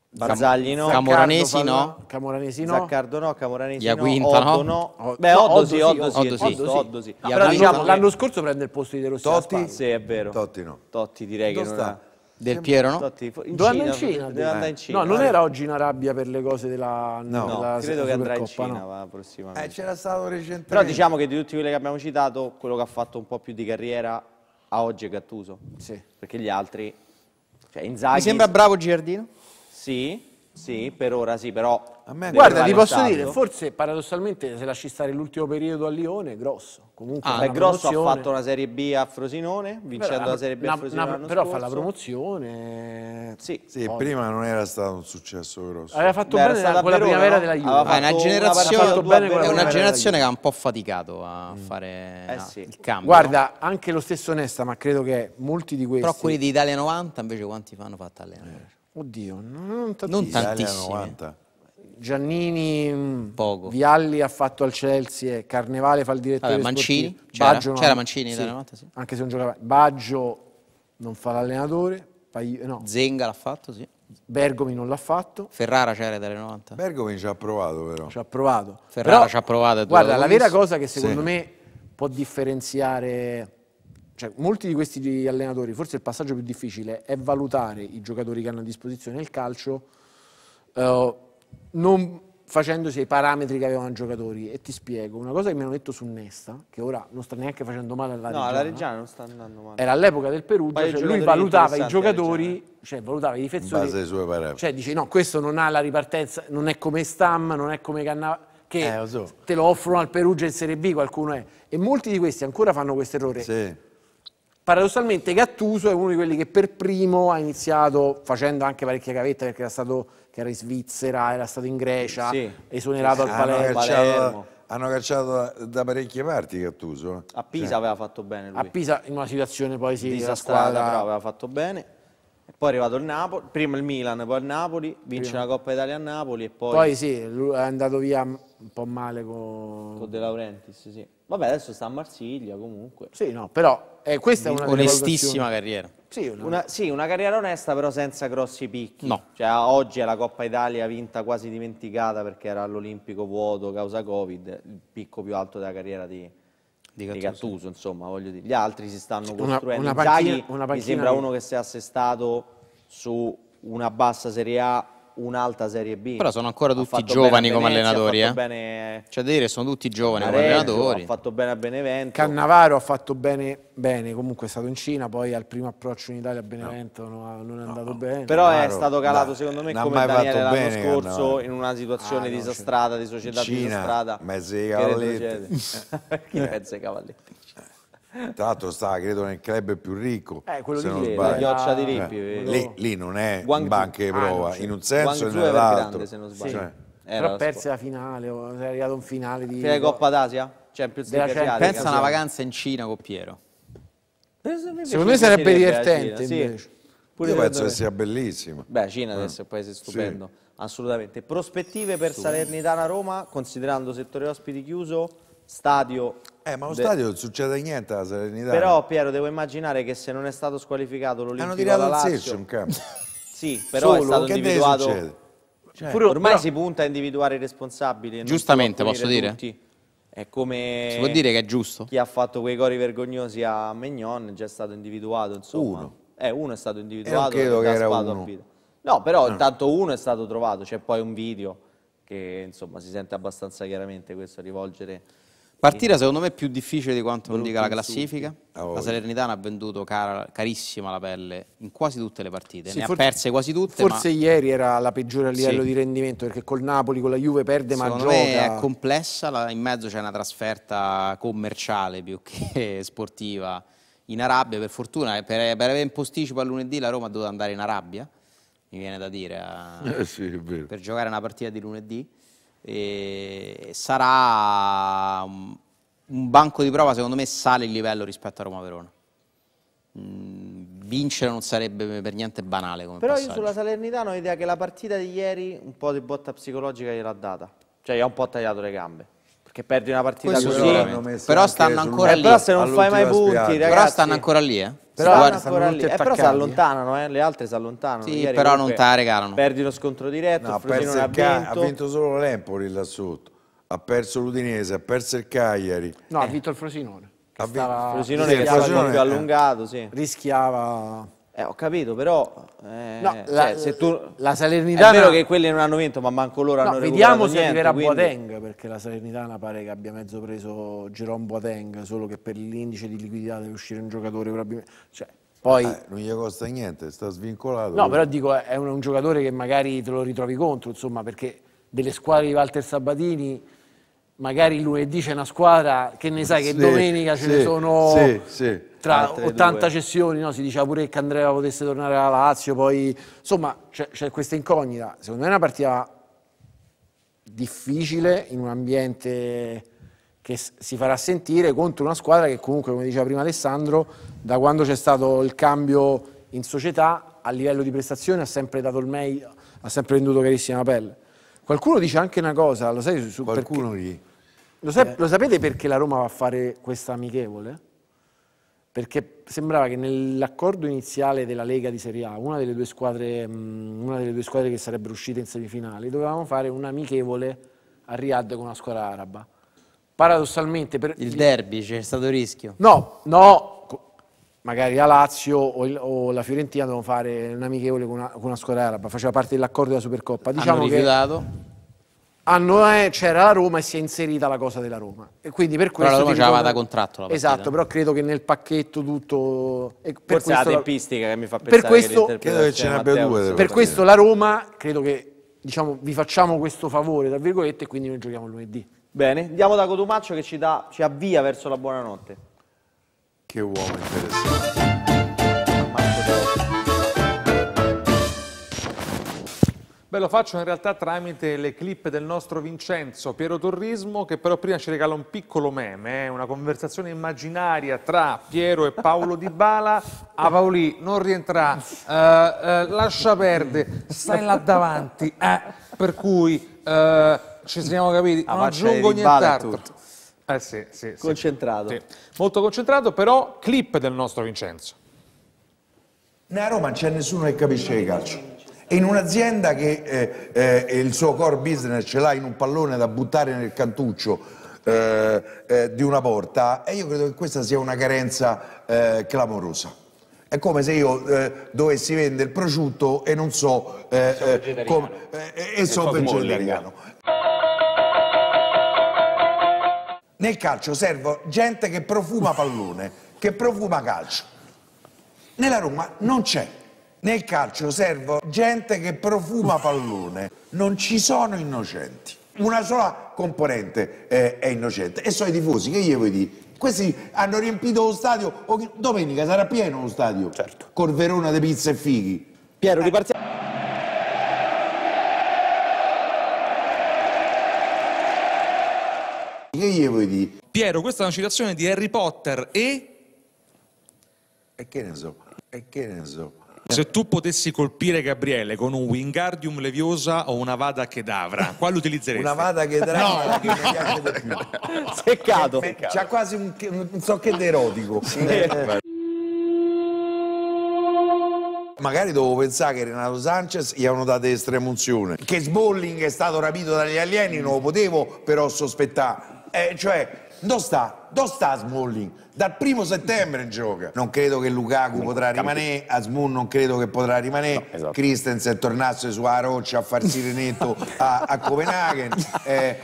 Barzagli no, Cam- Camoranesi no. Camoranesi no. Zaccardo no, Camoranesi Iaquinta no, Oddo no. no. Beh, Oddo sì, Oddo sì, Oddo sì. Oddo sì. Però Però diciamo l'anno, scorso prende il posto di De Rossi Totti? Sì, è vero. Totti no. Totti direi che non sta? Del Piero, no? Totti, in Dove Cina, in Cina? Deve andare in Cina. No, non era oggi in Arabia per le cose della, No, della credo che andrà in Cina no. prossimamente. Eh, c'era stato recentemente. Però diciamo che di tutti quelli che abbiamo citato, quello che ha fatto un po' più di carriera a oggi è Gattuso. Sì. Perché gli altri, cioè Inzaghi... Mi sembra bravo Giardino. Sì, sì, per ora sì, però... A me- deve Guarda, ti posso stato. dire, forse paradossalmente se lasci stare l'ultimo periodo a Lione, è grosso. Comunque Ah, una Grosso ha promozione. fatto una Serie B a Frosinone, vincendo Però- la Serie B a Frosinone una- Però scorso. fa la promozione. Sì, Sì, prima non era stato un successo grosso. Aveva fatto Beh, bene con la Verona, primavera no? della Juve. Aveva Ah, è una generazione, la è una primavera generazione che ha un po' faticato a fare Eh no, sì. il cambio. no? Guarda, anche lo stesso Nesta, ma credo che molti di questi... Però quelli di Italia 90 invece quanti fanno fatto allenare? Oddio, non tantissimi. Non tantissimi. 90. Giannini, mm, Poco. Vialli ha fatto al Chelsea, e Carnevale fa il direttore Vabbè, Mancini? C'era? Baggio no. C'era Mancini in Sì, Italia 90, sì. Anche se non giocava. Baggio non fa l'allenatore, Pagli- no, Zenga l'ha fatto, sì. Bergomi non l'ha fatto, Ferrara c'era Italia 90. Bergomi ci ha provato però. ci ha provato. Ferrara Però, ci ha provato Guarda, la vera cosa che secondo Sì. me può differenziare, cioè molti di questi allenatori, forse il passaggio più difficile è valutare i giocatori che hanno a disposizione il calcio eh, non facendosi ai parametri che avevano i giocatori. E ti spiego, una cosa che mi hanno detto su Nesta, che ora non sta neanche facendo male alla No, Reggiana, la Reggiana non sta andando male. era all'epoca del Perugia, cioè lui valutava i giocatori, cioè valutava i In difensori, base ai suoi parametri. cioè dice no, questo non ha la ripartenza, non è come Stam, non è come Cannavaro, che Eh, lo so. te lo offrono al Perugia in Serie B, qualcuno è. E molti di questi ancora fanno questo errore. Sì. Paradossalmente Gattuso è uno di quelli che per primo ha iniziato facendo anche parecchie gavette perché era stato che era in Svizzera, era stato in Grecia, Sì. esonerato al Hanno Palermo. cacciato, Palermo. hanno cacciato da, parecchie parti Gattuso. A Pisa aveva fatto bene lui. A Pisa in una situazione poi sì, disastrata, squadra però aveva fatto bene. E poi è arrivato il Napoli, prima il Milan, poi il Napoli, vince la Coppa Italia a Napoli e poi, Poi sì, è andato via un po' male con... con De Laurentiis, sì. Vabbè, adesso sta a Marsiglia comunque. Sì, no, però eh, questa è una Onestissima carriera. Sì, una- Una, sì, una carriera onesta, però senza grossi picchi. No. Cioè, oggi è la Coppa Italia vinta quasi dimenticata perché era all'Olimpico vuoto causa Covid, il picco più alto della carriera di, Di di Gattuso. Gattuso, insomma, voglio dire. Gli altri si stanno Una- costruendo. una Inzaghi panchina- una mi sembra uno che si è assestato su una bassa Serie A, un'alta Serie B. Però sono ancora tutti giovani come Venezia, allenatori, eh. bene C'è da dire, sono tutti giovani a come allenatori. ha fatto bene a Benevento. Cannavaro ha fatto bene, bene, comunque è stato in Cina, poi al primo approccio in Italia a Benevento non, ha- non è andato bene. Però è Cannavaro, stato calato secondo me non come mai Daniele l'anno bene scorso Cannavaro. in una situazione Ah, no, disastrata, di società Cina, disastrata. mezzo di che cavalletti. Chi mezzo ai cavalletti? Tra l'altro sta, credo, nel club più ricco. Eh, quello se di non lì, sbaglio. la Chioccia di Eh, Rippi. Eh, lì, lì non è in banca di Ah, prova, sì. in un senso e nell'altro. Se non sbaglio. Cioè, Era Però la perse la finale, o è arrivato in finale di... Finale Coppa d'Asia? Champions League. Pensa a una vacanza in Cina con Piero. Secondo me sarebbe divertente, Cina, sì. invece. Pure io penso secondo che sia bellissimo. Beh, Cina adesso è un paese stupendo, assolutamente. Prospettive per Salernitana-Roma, considerando settore ospiti chiuso, stadio... Eh, ma lo de- stadio non succede niente alla Serenità. Però Piero, devo immaginare che se non è stato squalificato hanno l'Olimpico tirato alla il Lazio... seccio in campo. Sì, però è Solo? stato che deve individuato... succedere? Pure ormai però- si punta a individuare i responsabili. e Giustamente, posso dire? tutti. È come... Si può dire che è giusto? Chi ha fatto quei cori vergognosi a Megnon è già stato individuato, insomma. Uno. Eh, uno è stato individuato. Non credo e che era uno. No, però intanto uno è stato trovato, c'è poi un video che insomma si sente abbastanza chiaramente questo rivolgere. Partita secondo me più difficile di quanto non dica la classifica. Ah. La Salernitana ha venduto cara- carissima la pelle in quasi tutte le partite. Sì, ne forse- ha perse quasi tutte, Forse ma ieri era la peggiore a livello Sì. di rendimento, perché col Napoli, con la Juve perde ma secondo gioca. me è complessa. la- in mezzo c'è una trasferta commerciale più che sportiva in Arabia. Per fortuna, per, per avere in posticipo a lunedì la Roma ha dovuto andare in Arabia, mi viene da dire, a- Eh sì, è vero. per giocare una partita di lunedì. E sarà un- un banco di prova secondo me sale il livello rispetto a Roma-Verona. Mm, vincere non sarebbe per niente banale come Però io passaggio. sulla Salernitana ho idea che la partita di ieri un po' di botta psicologica gliel'ha data. Cioè gli ha un po' tagliato le gambe. Perché perdi una partita Questo così. Però stanno ancora Eh, lì. però se non fai mai punti, ragazzi. Però stanno ancora lì, eh. Però, stanno ancora lì. Eh, però si eh. allontanano, eh, le altre si allontanano. Sì, Ieri però non te la regalano. Perdi lo scontro diretto, No, il perso ha il vinto. ha vinto solo l'Empoli là sotto, ha perso l'Udinese, ha perso il Cagliari. No, ha vinto il Frosinone. Che Ha vinto- stava- Frosinone Sì, che il stava Frosinone, più eh. allungato, sì. rischiava... Eh, ho capito, però eh, No, cioè, la, se tu la È Salernitana... vero che quelli non hanno vinto, ma manco loro No, hanno vediamo se niente, arriverà quindi- Boateng, perché la Salernitana pare che abbia mezzo preso Jerome Boateng, solo che per l'indice di liquidità deve uscire un giocatore probabilmente... Cioè, poi... Eh, non gli costa niente, sta svincolato. No, però dico, è un, un giocatore che magari te lo ritrovi contro, insomma, perché delle squadre di Walter Sabatini, magari lunedì c'è una squadra che ne sai che Sì, domenica ce ne sì, sono sì, sì. tra Altre 80 due. cessioni, no? si diceva pure che Andrea potesse tornare alla Lazio, poi insomma c'è, questa incognita. Secondo me è una partita difficile in un ambiente che si farà sentire contro una squadra che comunque, come diceva prima Alessandro, da quando c'è stato il cambio in società a livello di prestazione ha sempre dato il meglio, ha sempre venduto carissima pelle. Qualcuno dice anche una cosa, lo sai, su, perché- Qualcuno lì. Lo, sa- lo sapete perché la Roma va a fare questa amichevole? Perché sembrava che nell'accordo iniziale della Lega di Serie A, una delle due squadre, mh, una delle due squadre che sarebbero uscite in semifinali, dovevamo fare un'amichevole a Riyadh con una squadra araba. Paradossalmente, per Il derby, c'è stato rischio. No, no, magari la Lazio o, il- o la Fiorentina devono fare un'amichevole con una, con una squadra araba, faceva parte dell'accordo della Supercoppa. Diciamo Hanno che hanno, eh, c'era la Roma e si è inserita la cosa della Roma. E quindi per questo la Roma c'aveva ritorna- da contratto. Esatto, però credo che nel pacchetto tutto... e per Forse è la tempistica che mi fa per pensare questo- che Credo che ce ne abbia Matteo due, per questo la Roma, credo che diciamo, vi facciamo questo favore, tra virgolette, e quindi noi giochiamo lunedì. Bene, andiamo da Cotumaccio che ci, dà, ci avvia verso la buonanotte. Che uomo interessante. Beh, lo faccio in realtà tramite le clip del nostro Vincenzo Piero Torrismo, che però prima ci regala un piccolo meme, eh, una conversazione immaginaria tra Piero e Paolo Di Bala. A Paoli, non rientra, eh, eh, lascia perdere, stai là davanti, eh, per cui eh, ci siamo capiti, A non aggiungo nient'altro. Eh sì, sì, sì. Concentrato. Sì. Molto concentrato, però clip del nostro Vincenzo. Nella Roma non c'è nessuno che capisce di calcio. In un'azienda che eh, eh, il suo core business ce l'ha in un pallone da buttare nel cantuccio eh, eh, di una porta, e io credo che questa sia una carenza eh, clamorosa. È come se io eh, dovessi vendere il prosciutto e non so eh, com- eh, e so vegetariano. Nel calcio serve gente che profuma pallone, che profuma calcio. Nella Roma non c'è. Nel calcio serve gente che profuma pallone. Non ci sono innocenti. Una sola componente eh, è innocente e sono i tifosi. Che gli vuoi dire? Questi hanno riempito lo stadio. Domenica sarà pieno lo stadio. Certo. Col Verona di pizza e fighi. Piero, ripartiamo. Che gli vuoi dire? Piero, questa è una citazione di Harry Potter e E che ne so? E che ne so? Se tu potessi colpire Gabriele con un Wingardium Leviosa o una Vada Kedavra, quale utilizzeresti? Una vada che dà che mi piace di più. Seccato. C'ha quasi un, un so che d'erotico. Magari dovevo pensare che Renato Sanchez gli avevano dato estremunzione. Che Sbolling è stato rapito dagli alieni non lo potevo però sospettare. Eh, cioè, dove sta? Dove sta Smalling? Dal primo settembre gioca. Non credo che Lukaku potrà rimanere, Asmun non credo che potrà rimanere, Christensen tornasse sulla roccia a far sirenetto a, a Copenaghen. Eh,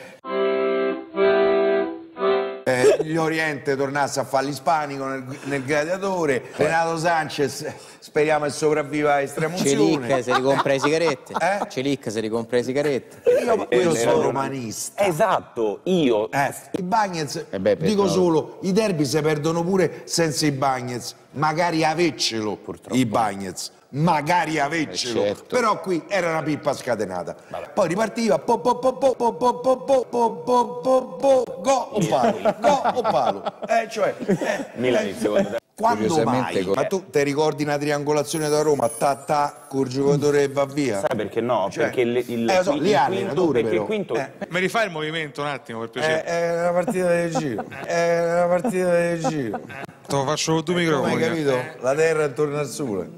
eh, gli Oriente tornasse a fare l'ispanico nel, nel gladiatore, Renato Sanchez speriamo che sopravviva a estremozione. Celic si ricompra le sigarette. Eh? Celic si ricompra le sigarette. Io, io sono romanista. Esatto, io Eh, I Bagnets, Eh beh, dico no. solo, i derby si perdono pure senza i Bagnets. Magari aveccelo i Bagnets. Magari aveccelo. Eh, certo. Però qui era una pippa scatenata. Poi ripartiva, po po po po po po po po po po po po go o palo, go o palo. Eh, cioè, eh, Milan eh, secondo te? Quando mai? Ma tu ti ricordi una triangolazione da Roma, ta ta, col giocatore che va via? Sai perché no? Cioè, perché il, il, eh, so, il ha quinto, allenatore, perché però. il quinto Eh. Mi rifai il movimento un attimo per piacere? È, è una partita del giro. È una partita del giro. Te lo faccio con due Come hai microfoni. capito? La terra è intorno al sole.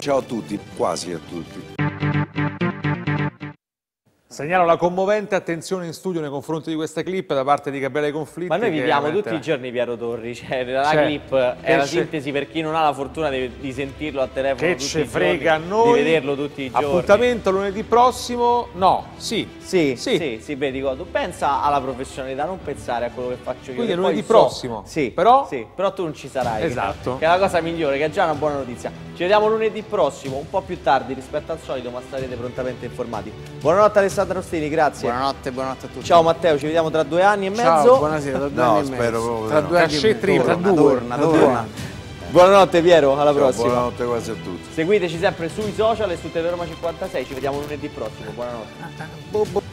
Ciao a tutti, quasi a tutti. Segnalo la commovente attenzione in studio nei confronti di questa clip da parte di Gabriele Conflitti. Ma noi viviamo veramente- tutti i giorni Piero Torri, cioè la Cioè, clip è la sintesi per chi non ha la fortuna di, di sentirlo a telefono Che tutti ce frega a giorni, noi. di vederlo tutti i giorni. Appuntamento lunedì prossimo? No, sì. Sì, Sì. sì, sì, vedi, tu pensa alla professionalità, non pensare a quello che faccio io. Quindi lunedì so- prossimo. Sì, Però- sì, però tu non ci sarai. Esatto. Che è la cosa migliore, che è già una buona notizia. Ci vediamo lunedì prossimo, un po' più tardi rispetto al solito, ma starete prontamente informati. Buonanotte Alessandro Rostini, grazie. Buonanotte, buonanotte a tutti. Ciao Matteo, ci vediamo tra due anni e mezzo. Ciao, buonasera, tra due No, anni e spero mezzo. Tra due anni e mezzo. Torna, due. torna, Torna, torna. Buonanotte Piero, alla Ciao, prossima. buonanotte quasi a tutti. Seguiteci sempre sui social e su Teleroma 56, ci vediamo lunedì prossimo. Buonanotte.